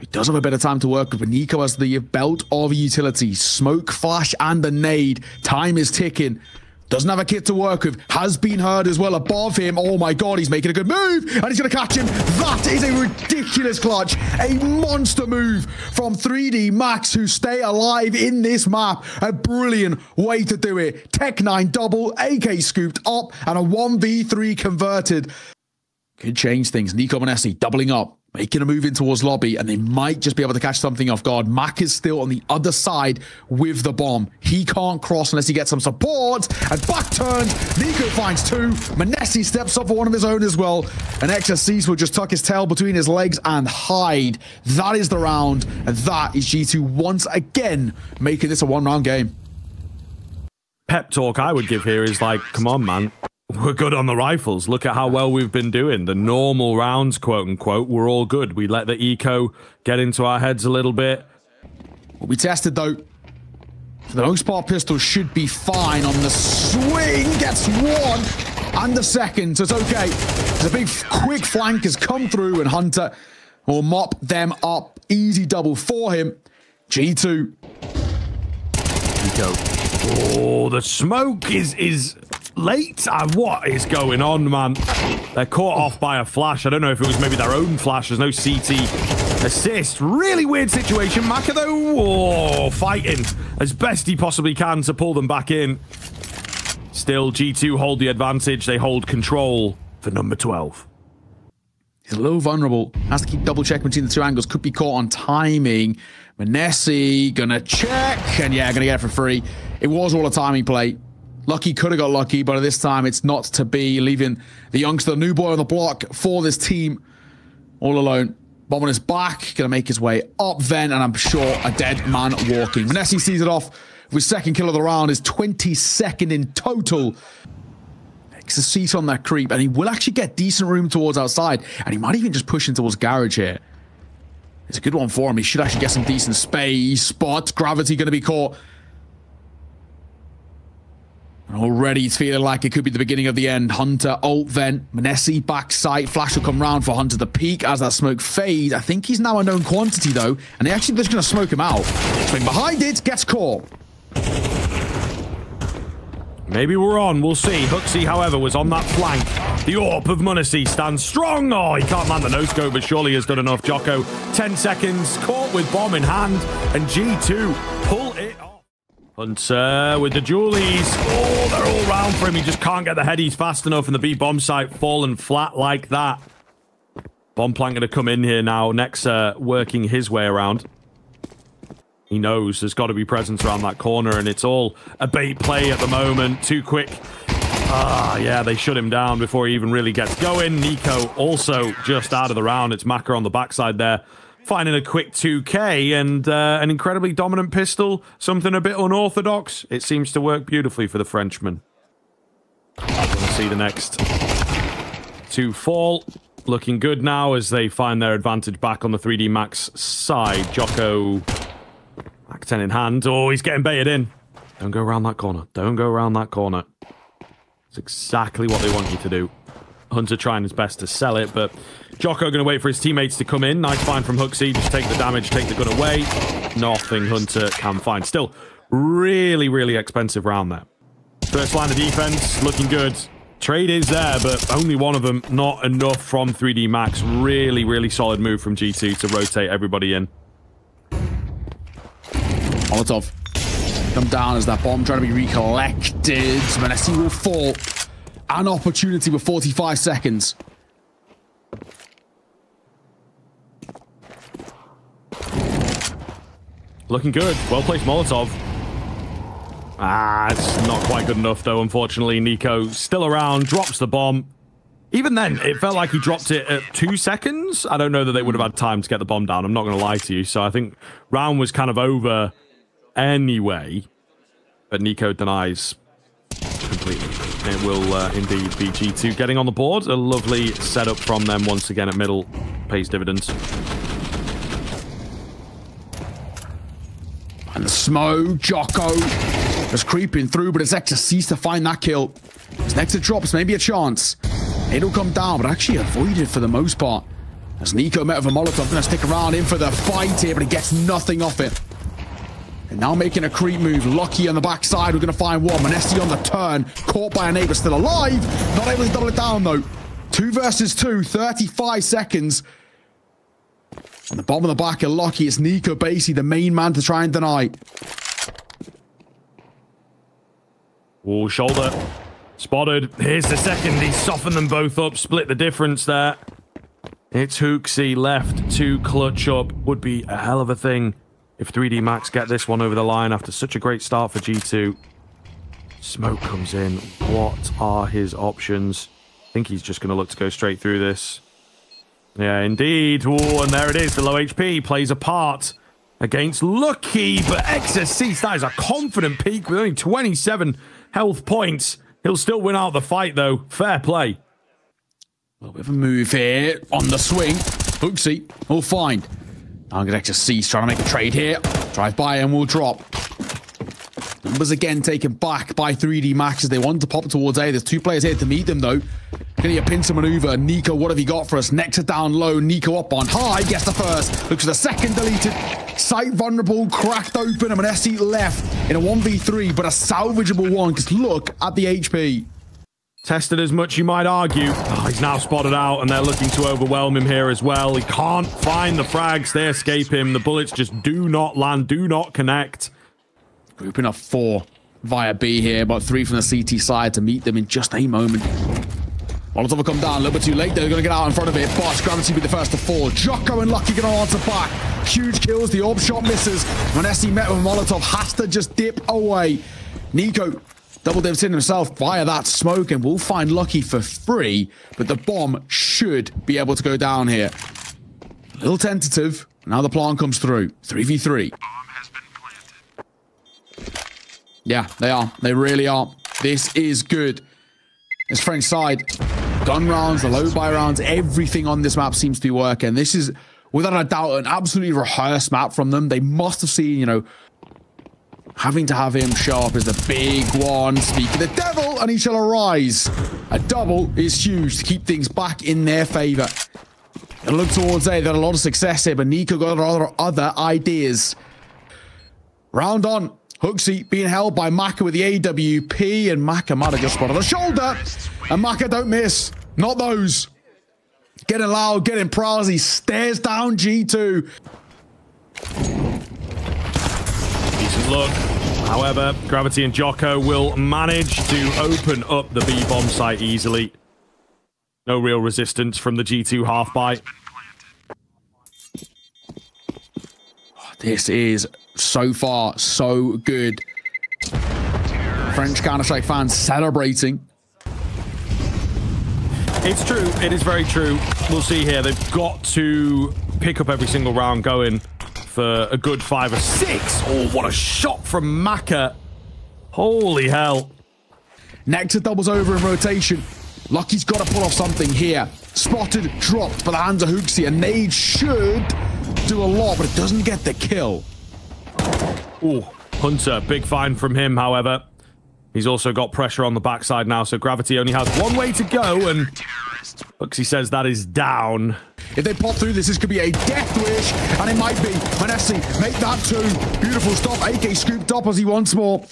He does have a bit of time to work with, but NiKo has the belt of utility. Smoke, flash, and the nade. Time is ticking. Doesn't have a kit to work with. Has been heard as well above him. Oh my god, he's making a good move. And he's going to catch him. That is a ridiculous clutch. A monster move from 3DMAX, who stay alive in this map. A brilliant way to do it. Tec-9 double, AK scooped up, and a 1v3 converted. Could change things. NiKo m0NESY doubling up, making a move in towards lobby, and they might just be able to catch something off guard. Mac is still on the other side with the bomb. He can't cross unless he gets some support. And back turns. NiKo finds two. m0NESY steps up for one of his own as well. And XSCs will just tuck his tail between his legs and hide. That is the round. And that is G2 once again making this a one round game. Pep talk I would give here is like, come on, man. We're good on the rifles. Look at how well we've been doing. The normal rounds, quote unquote, we're all good. We let the eco get into our heads a little bit. We tested though, for the most part, pistol should be fine on the swing. Gets one and the second, so it's okay. The big quick flank has come through, and Hunter will mop them up. Easy double for him. G2. Eco. Oh, the smoke is is late. Uh, what is going on, man? They're caught off by a flash. I don't know if it was maybe their own flash. There's no CT assist. Really weird situation. Maka, though, oh, fighting as best he possibly can to pull them back in. Still, G2 hold the advantage. They hold control for number 12. He's a little vulnerable. Has to keep double checking between the two angles. Could be caught on timing. m0NESY gonna check. And yeah, gonna get it for free. It was all a timing play. Lucky could have got lucky, but at this time it's not to be, leaving the youngster, the new boy on the block for this team all alone. Bomb on his back, gonna make his way up then, and I'm sure a dead man walking. m0NESY sees it off with his second kill of the round, is 22nd in total. Makes a seat on that creep, and he will actually get decent room towards outside, and he might even just push in towards garage here. It's a good one for him. He should actually get some decent space. but Graviti to be caught. Already it's feeling like it could be the beginning of the end. Hunter, alt vent, m0NESY back sight. Flash will come round for Hunter the peak as that smoke fades. I think he's now a known quantity though. And they actually just going to smoke him out. Swing behind it. Gets caught. Maybe we're on. We'll see. HooXi, however, was on that flank. The AWP of m0NESY stands strong. Oh, he can't man the no-scope, but surely has done enough. Djoko, 10 seconds, caught with bomb in hand, and G2 pull it off. Hunter with the Julies. Oh, they're all round for him. He just can't get the headies fast enough, and the B bomb site falling flat like that. Bomb plant going to come in here now. Nexa working his way around. He knows there's got to be presence around that corner, and it's all a bait play at the moment. Too quick. Ah, yeah, they shut him down before he even really gets going. NiKo also just out of the round. It's Maka on the backside there, finding a quick 2k and uh, an incredibly dominant pistol. Something a bit unorthodox. It seems to work beautifully for the Frenchman. We'll see the next two fall. Looking good now as they find their advantage back on the 3DMAX side. Djoko Mac 10 in hand. Oh, he's getting baited in. Don't go around that corner. Don't go around that corner. It's exactly what they want you to do. Hunter trying his best to sell it, but Djoko going to wait for his teammates to come in. Nice find from HooXi. Just take the damage, take the gun away. Nothing Hunter can find. Still, really, really expensive round there. First line of defense, looking good. Trade is there, but only one of them. Not enough from 3DMAX. Really, really solid move from G2 to rotate everybody in. Molotov come down as that bomb trying to be recollected. m0NESY will fall. An opportunity with 45 seconds. Looking good. Well-placed Molotov. Ah, it's not quite good enough, though, unfortunately. NiKo still around, drops the bomb. Even then, it felt like he dropped it at two seconds. I don't know that they would have had time to get the bomb down. I'm not going to lie to you. So I think round was kind of over anyway. But NiKo denies completely. It will uh, indeed be G2 getting on the board. A lovely setup from them once again at middle. Pays dividends. And the smoke, Djoko is creeping through, but it's Ex3rcice to find that kill. As Nexa drops, maybe a chance. It'll come down, but actually avoided for the most part. As NiKo met with a Molotov, gonna stick around in for the fight here, but he gets nothing off it. And now making a creep move. Lucky on the backside. We're going to find one. m0NESY on the turn. Caught by a neighbor. Still alive. Not able to double it down, though. Two versus two. 35 seconds. On the bottom of the back of Lucky, it's NiKo Basie, the main man to try and deny. Oh, shoulder. Spotted. Here's the second. He softened them both up. Split the difference there. It's HooXi left to clutch up. Would be a hell of a thing if 3DMAX get this one over the line after such a great start for G2. Smoke comes in. What are his options? I think he's just going to look to go straight through this. Yeah, indeed. Oh, and there it is. The low HP plays a part against Lucky, but Ex3rcice, that is a confident peak with only 27 health points. He'll still win out the fight, though. Fair play. A little bit of a move here on the swing. HooXi will find Target to cease, trying to make a trade here. Drive by and we'll drop. Numbers again taken back by 3DMAX as they want to pop towards A. There's two players here to meet them though. Gonna get a pincer maneuver. NiKo, what have you got for us? Nexa down low. NiKo up on high. Gets the first. Looks for the second deleted. Site vulnerable. Cracked open. And an SE left in a 1v3, but a salvageable one because look at the HP. Tested as much, you might argue. Oh, he's now spotted out, and they're looking to overwhelm him here as well. He can't find the frags. They escape him. The bullets just do not land, do not connect. Grouping of four via B here, but three from the CT side to meet them in just a moment. Molotov will come down a little bit too late. They're going to get out in front of it. But Graviti be the first to fall. Djoko and Lucky going to answer back. Huge kills. The AWP shot misses. When SC met with Molotov, has to just dip away. NiKo double dips in himself via that smoke and we'll find Lucky for free. But the bomb should be able to go down here. A little tentative. Now the plan comes through. 3v3. Yeah, they are. They really are. This is good. This French side, gun rounds, the low buy rounds, everything on this map seems to be working. This is, without a doubt, an absolutely rehearsed map from them. They must have seen, you know, having to have him show up is the big one. Speak of the devil, and he shall arise. A double is huge to keep things back in their favor. It look towards A. They a lot of success here, but NiKo got other, other ideas. Round on. HooXi being held by Maka with the AWP, and Maka might have just spotted the shoulder. And Maka don't miss. Not those. Getting loud, getting proud as he stares down G2. Look. However, Graviti and Djoko will manage to open up the B-bomb site easily. No real resistance from the G2 half-bite. Oh, this is so far so good. French Counter-Strike fans celebrating. It's true. It is very true. We'll see here. They've got to pick up every single round going for a good five or six. Oh, what a shot from Maka. Holy hell. Nectar doubles over in rotation. Lucky's got to pull off something here. Spotted, dropped by the hands of HooXi. A nade should do a lot, but it doesn't get the kill. Oh, Hunter, big find from him, however. He's also got pressure on the backside now, so Graviti only has one way to go, and HooXi says that is down. If they pop through this, this could be a death wish, and it might be. m0NESY make that two. Beautiful stop. AK scooped up as he wants more.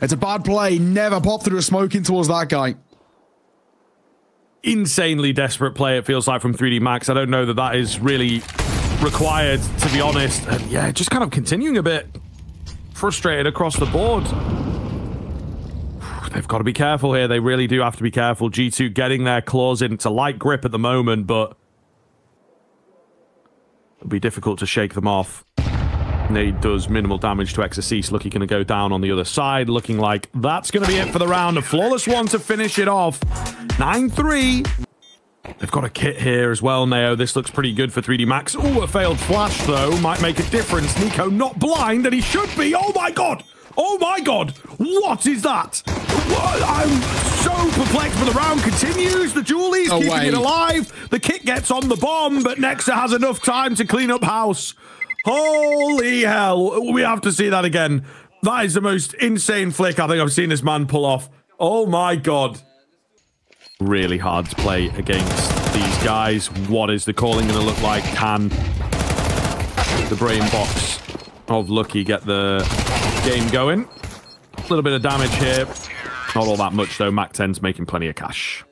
It's a bad play. Never pop through a smoking towards that guy. Insanely desperate play, it feels like, from 3DMAX. I don't know that that is really required, to be honest. And yeah, just kind of continuing a bit frustrated across the board. They've got to be careful here. They really do have to be careful. G2 getting their claws in. It's a light grip at the moment, but it'll be difficult to shake them off. Nade does minimal damage to Ex3rcice. Lucky going to go down on the other side. Looking like that's going to be it for the round. A flawless one to finish it off. 9-3. They've got a kit here as well, Neo. This looks pretty good for 3D Max. Oh, a failed flash, though. Might make a difference. NiKo not blind, and he should be. Oh, my God. Oh, my God. What is that? I'm so perplexed, but the round continues. The Julie's Away. keeping it alive. The kit gets on the bomb, but Nexa has enough time to clean up house. Holy hell. We have to see that again. That is the most insane flick I think I've seen this man pull off. Oh, my God really hard to play against these guys. What is the calling going to look like? Can the brain box of Lucky get the game going? A little bit of damage here. Not all that much, though. Mac 10's making plenty of cash.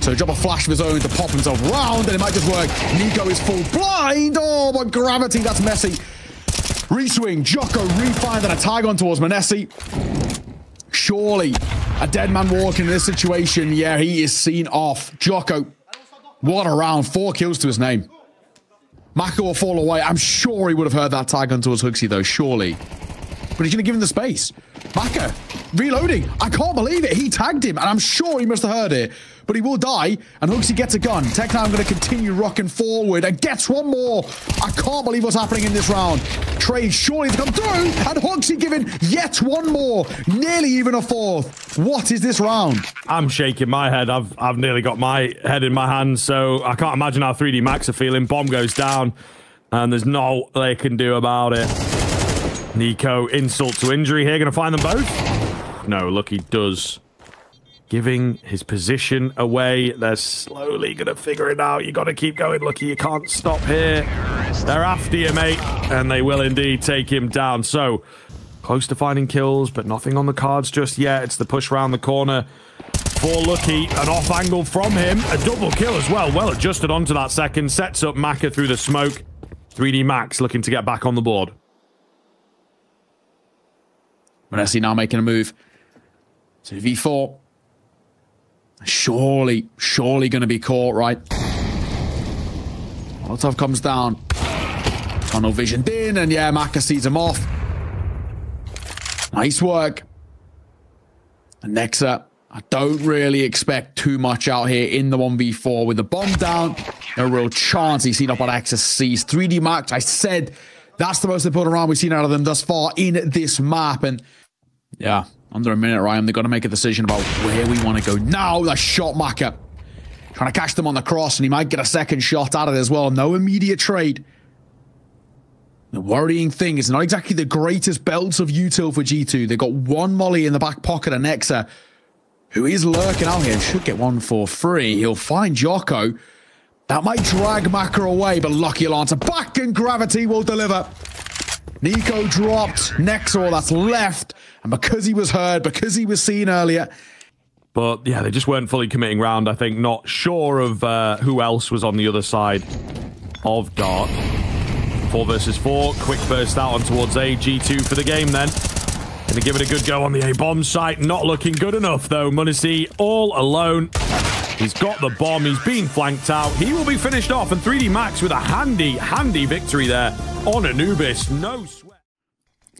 So drop a flash of his own to pop himself round, and it might just work. NiKo is full blind. Oh, but Graviti, that's messy. Reswing, Djoko refined and a tag on towards m0NESY. Surely a dead man walking in this situation. Yeah, he is seen off. Djoko, what a round. Four kills to his name. Maka will fall away. I'm sure he would have heard that tag on towards HooXi, though, surely. But he's going to give him the space. Maka, reloading. I can't believe it. He tagged him, and I'm sure he must have heard it but he will die. And HooXi gets a gun. Tec-9 going to continue rocking forward and gets one more. I can't believe what's happening in this round. Trade surely to come through, and HooXi giving yet one more, nearly even a fourth. What is this round? I'm shaking my head. I've I've nearly got my head in my hands, so I can't imagine how 3DMAX are feeling. Bomb goes down, and there's no they can do about it. NiKo, insult to injury here. Going to find them both? No, Lucky does giving his position away. They're slowly going to figure it out. You got to keep going, Lucky. You can't stop here. They're after you, mate, and they will indeed take him down. So, close to finding kills, but nothing on the cards just yet. It's the push around the corner for Lucky. An off angle from him. A double kill as well. Well adjusted onto that second. Sets up Maka through the smoke. 3DMAX looking to get back on the board. m0NESY now making a move. 2v4. Surely, surely going to be caught, right? Molotov comes down. Tunnel visioned in, and yeah, Maka sees him off. Nice work. And Nexa, I don't really expect too much out here in the 1v4 with the bomb down. No real chance he's seen up on sees 3DMAX. I said that's the most important round we've seen out of them thus far in this map. And yeah, under a minute, Ryan, they've got to make a decision about where we want to go. Now, the shot Maka. Trying to catch them on the cross, and he might get a second shot at it as well. No immediate trade. The worrying thing is not exactly the greatest belts of util for G2. They've got one Molly in the back pocket of Nexa, who is lurking out here. Should get one for free. He'll find Djoko. That might drag Maka away, but Lucky Lancer back and Graviti will deliver. NiKo dropped. All that's left. And because he was heard, because he was seen earlier, but yeah, they just weren't fully committing round. I think not sure of uh, who else was on the other side of Dart. Four versus four. Quick burst out on towards A. G2 for the game then. Gonna give it a good go on the A bomb site. Not looking good enough though. m0NESY all alone. He's got the bomb. He's been flanked out. He will be finished off. And 3DMAX with a handy, handy victory there on Anubis. No sweat.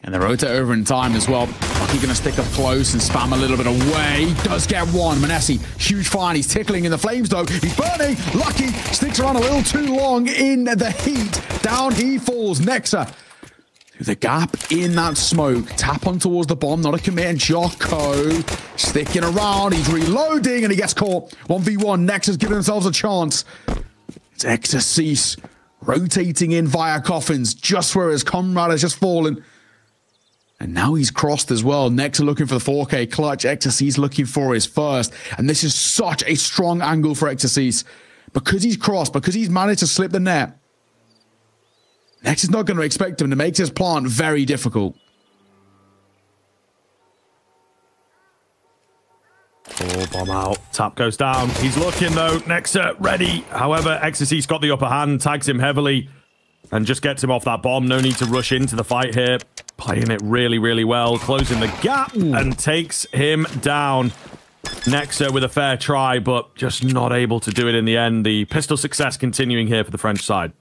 And they rotate over in time as well. Lucky going to stick up close and spam a little bit away. He Does get one. m0NESY, huge fine. He's tickling in the flames though. He's burning. Lucky sticks around a little too long in the heat. Down he falls. Nexa the gap in that smoke. Tap on towards the bomb, not a commit. And Djoko sticking around. He's reloading and he gets caught. 1v1. Nexa's giving themselves a chance. It's Ex3rcice rotating in via coffins just where his comrade has just fallen. And now he's crossed as well. Nexa looking for the 4K clutch. Ex3rcice looking for his first. And this is such a strong angle for Ex3rcice. Because he's crossed, because he's managed to slip the net. Nex is not going to expect him to make his plant very difficult. Oh, bomb out. Tap goes down. He's looking though. Nexa ready. However, Ex3rcice got the upper hand, tags him heavily, and just gets him off that bomb. No need to rush into the fight here. Playing it really, really well. Closing the gap and takes him down. Nexa with a fair try, but just not able to do it in the end. The pistol success continuing here for the French side.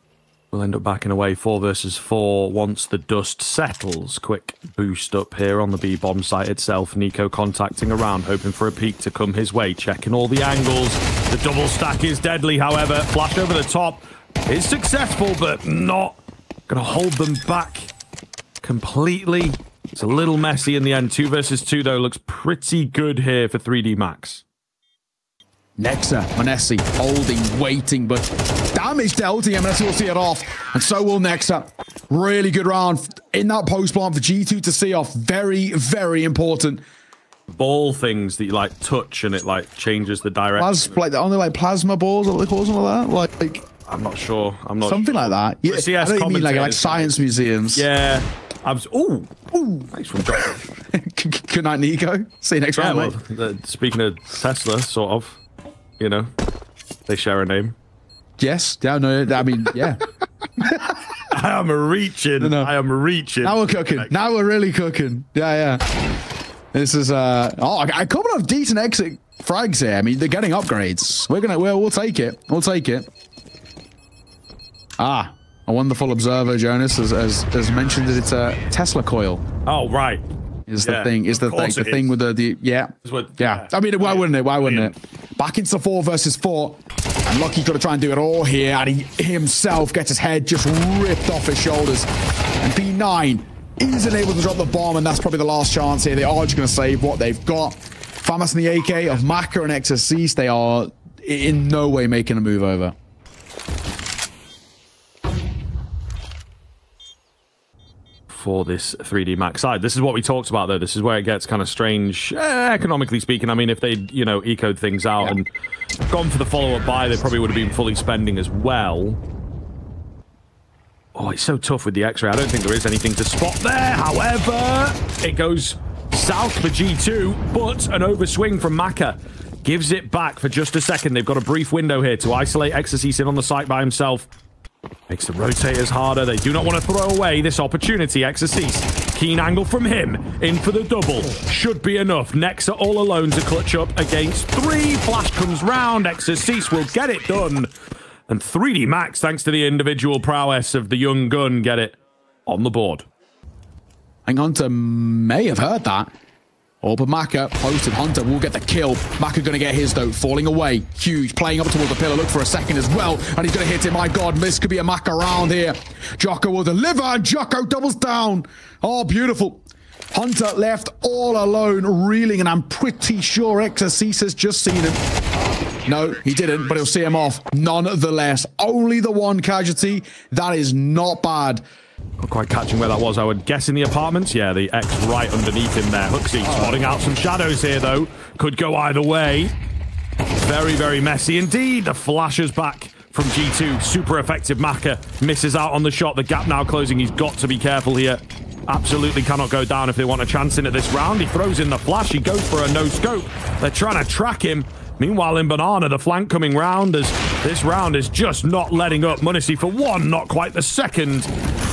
We'll end up backing away four versus four once the dust settles. Quick boost up here on the B bomb site itself. NiKo contacting around, hoping for a peek to come his way, checking all the angles. The double stack is deadly, however. Flash over the top is successful, but not going to hold them back completely. It's a little messy in the end. Two versus two, though, looks pretty good here for 3DMAX. Nexa, m0NESY, holding, waiting, but damage dealt. m0NESY will see it off, and so will Nexa. Really good round in that post plant for G2 to see off. Very, very important. Ball things that you like touch and it like changes the direction. Plas like only like plasma balls, what they call something like that. Like, I'm not sure. I'm not something sure. like that. Yeah, CS I don't mean like like science museums. Yeah. I was. Ooh, ooh. Thanks *laughs* for Good night, NiKo. See you next yeah, round, well, mate. speaking of Tesla, sort of. You know, they share a name. Yes. Yeah. No. I mean, yeah. *laughs* I am reaching. No, no. I am reaching. Now we're cooking. Now we're really cooking. Yeah. Yeah. This is uh oh, a couple of decent exit frags here. I mean, they're getting upgrades. We're gonna we'll, we'll take it. We'll take it. Ah, a wonderful observer, Jonas, has, has, has mentioned that it's a Tesla coil. Oh, right. Is yeah, the thing, is the thing, the thing with the, the yeah. What, yeah. yeah. I mean, why yeah. wouldn't it? Why wouldn't it? Back into four versus four. And Lucky's got to try and do it all here. And he himself gets his head just ripped off his shoulders. And B9 isn't able to drop the bomb. And that's probably the last chance here. They are just going to save what they've got. Famas and the AK of Maka and Ex3rcice, they are in no way making a move over. For this 3DMAX side. This is what we talked about, though. This is where it gets kind of strange, eh, economically speaking. I mean, if they'd, you know, ecoed things out and gone for the follow-up buy, they probably would have been fully spending as well. Oh, it's so tough with the X-ray. I don't think there is anything to spot there. However, it goes south for G2, but an overswing from Maka gives it back for just a second. They've got a brief window here to isolate Ex3rcice in on the site by himself. Makes the rotators harder. They do not want to throw away this opportunity. Ex3rcice. Keen angle from him. In for the double. Should be enough. Nexa all alone to clutch up against three. Flash comes round. Ex3rcice will get it done. And 3DMAX, thanks to the individual prowess of the young gun, get it on the board. Hang on to may have heard that. Oh, but Maka posted Hunter will get the kill. Maka gonna get his though, falling away. Huge, playing up towards the pillar. Look for a second as well, and he's gonna hit it. My God, this could be a Maka round here. Djoko will deliver, and Djoko doubles down. Oh, beautiful. Hunter left all alone, reeling, and I'm pretty sure Ex3rcice has just seen him. No, he didn't, but he'll see him off nonetheless. Only the one casualty. That is not bad. Not quite catching where that was. I would guess in the apartments. Yeah, the X right underneath him there. HooXi spotting out some shadows here, though. Could go either way. Very, very messy indeed. The flashes back from G2. Super effective Maka. Misses out on the shot. The gap now closing. He's got to be careful here. Absolutely cannot go down if they want a chance in at this round. He throws in the flash. He goes for a no scope. They're trying to track him. Meanwhile, in Banana, the flank coming round as this round is just not letting up. m0NESY for one, not quite the second.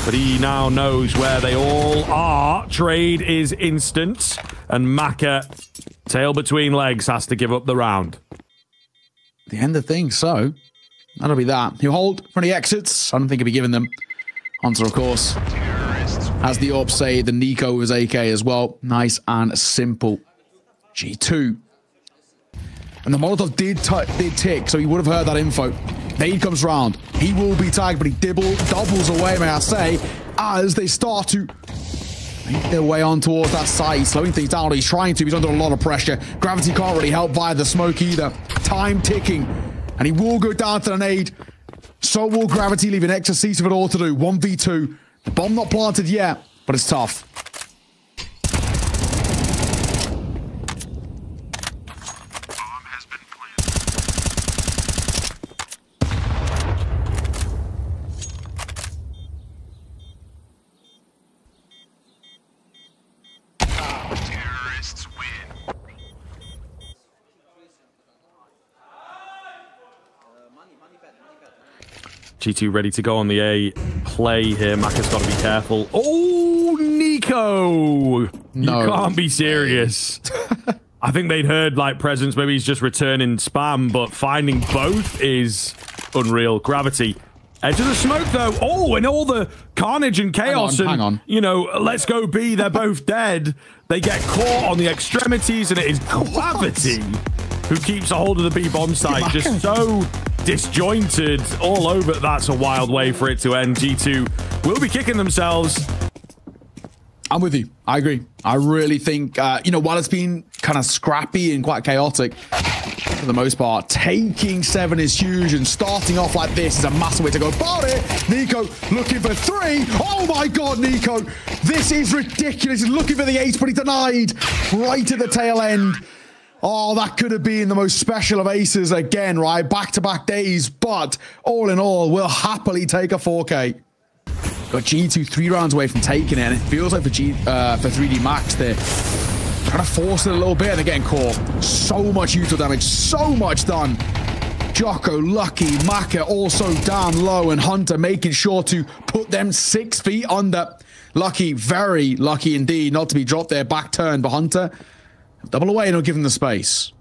But he now knows where they all are. Trade is instant. And Maka, tail between legs, has to give up the round. The end of things, so that'll be that. He'll hold for any exits. I don't think he'll be giving them. Hunter, of course, as the AWP say the NiKo with AK as well. Nice and simple. G2 and the Molotov did, did tick, so he would have heard that info. Then he comes round. He will be tagged, but he dibble, doubles away, may I say, as they start to make their way on towards that side. slowing things down. He's trying to. He's under a lot of pressure. Graviti can't really help via the smoke either. Time ticking. And he will go down to the nade. So will Graviti, leaving Ex3rcice of it all to do. 1v2. The bomb not planted yet, but it's tough. G2 ready to go on the A play here. Maka's got to be careful. Oh, NiKo! No. You can't be serious. *laughs* I think they'd heard like presence. Maybe he's just returning spam, but finding both is unreal. Graviti. Edge of the smoke, though. Oh, and all the carnage and chaos. Hang on, and, hang on. You know, let's go B. They're both dead. They get caught on the extremities, and it is *laughs* Graviti who keeps a hold of the B bomb site. Just so disjointed all over. That's a wild way for it to end. G2 will be kicking themselves. I'm with you. I agree. I really think, uh, you know, while it's been kind of scrappy and quite chaotic for the most part, taking seven is huge and starting off like this is a massive way to go about it. NiKo looking for three. Oh my God, NiKo. This is ridiculous. He's looking for the ace, but he denied right at the tail end. Oh, that could have been the most special of aces again, right? Back to back days. But all in all, we'll happily take a 4K. Got G2 three rounds away from taking it, and it feels like for G uh, for 3DMAX, they're trying to force it a little bit, and they're getting caught. So much util damage, so much done. Djoko, Lucky, Maka also down low, and Hunter making sure to put them six feet under. Lucky, very lucky indeed, not to be dropped there. Back turn, but Hunter Double away and not give them the space.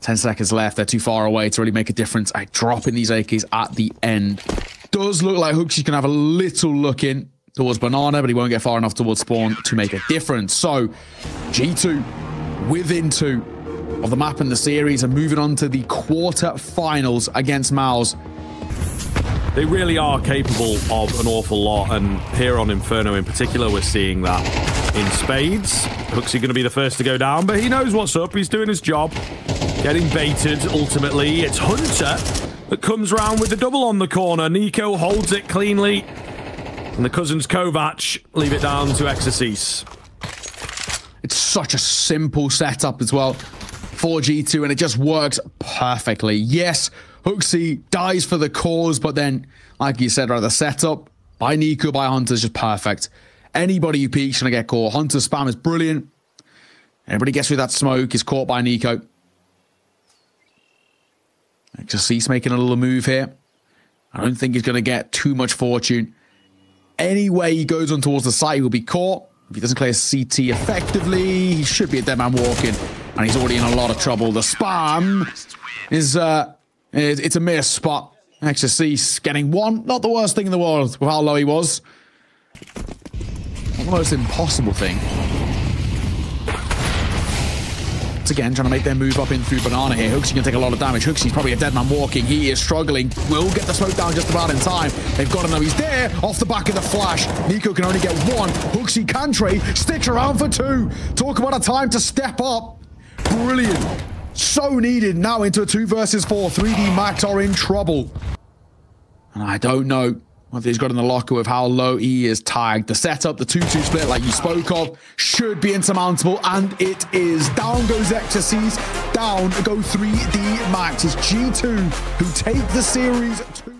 10 seconds left. They're too far away to really make a difference. I drop in these AKs at the end. Does look like HooXi can have a little look in towards Banana, but he won't get far enough towards Spawn to make a difference. So, G2 within two of the map in the series and moving on to the quarter-finals against MOUZ. They really are capable of an awful lot, and here on Inferno in particular, we're seeing that in spades. HooXi going to be the first to go down, but he knows what's up. He's doing his job. Getting baited, ultimately. It's Hunter that comes round with the double on the corner. NiKo holds it cleanly. And the cousins Kovac leave it down to Ex3rcice. It's such a simple setup as well for G2, and it just works perfectly. Yes, HooXi dies for the cause, but then, like you said, right, the setup by NiKo, by Hunter is just perfect. Anybody who peeks going to get caught. Hunter spam is brilliant. Everybody gets through that smoke, is caught by NiKo. Just making a little move here. I don't think he's going to get too much fortune. Any way he goes on towards the site, he will be caught. If he doesn't clear CT effectively, he should be a dead man walking. And he's already in a lot of trouble. The spam is, uh, it's a mere spot. Ex3rcice getting one. Not the worst thing in the world with how low he was. Almost impossible thing. Once again, trying to make their move up in through Banana here. HooXi can take a lot of damage. HooXi's probably a dead man walking. He is struggling. Will get the smoke down just about in time. They've got to know he's there. Off the back of the flash. NiKo can only get one. HooXi can trade. Sticks around for two. Talk about a time to step up. Brilliant. So needed now into a two versus four. 3DMAX are in trouble. And I don't know what he's got in the locker with how low he is tagged. The setup, the 2-2 split like you spoke of, should be insurmountable, and it is. Down goes Ex3rcice, down go 3DMAX. It's G2 who take the series to...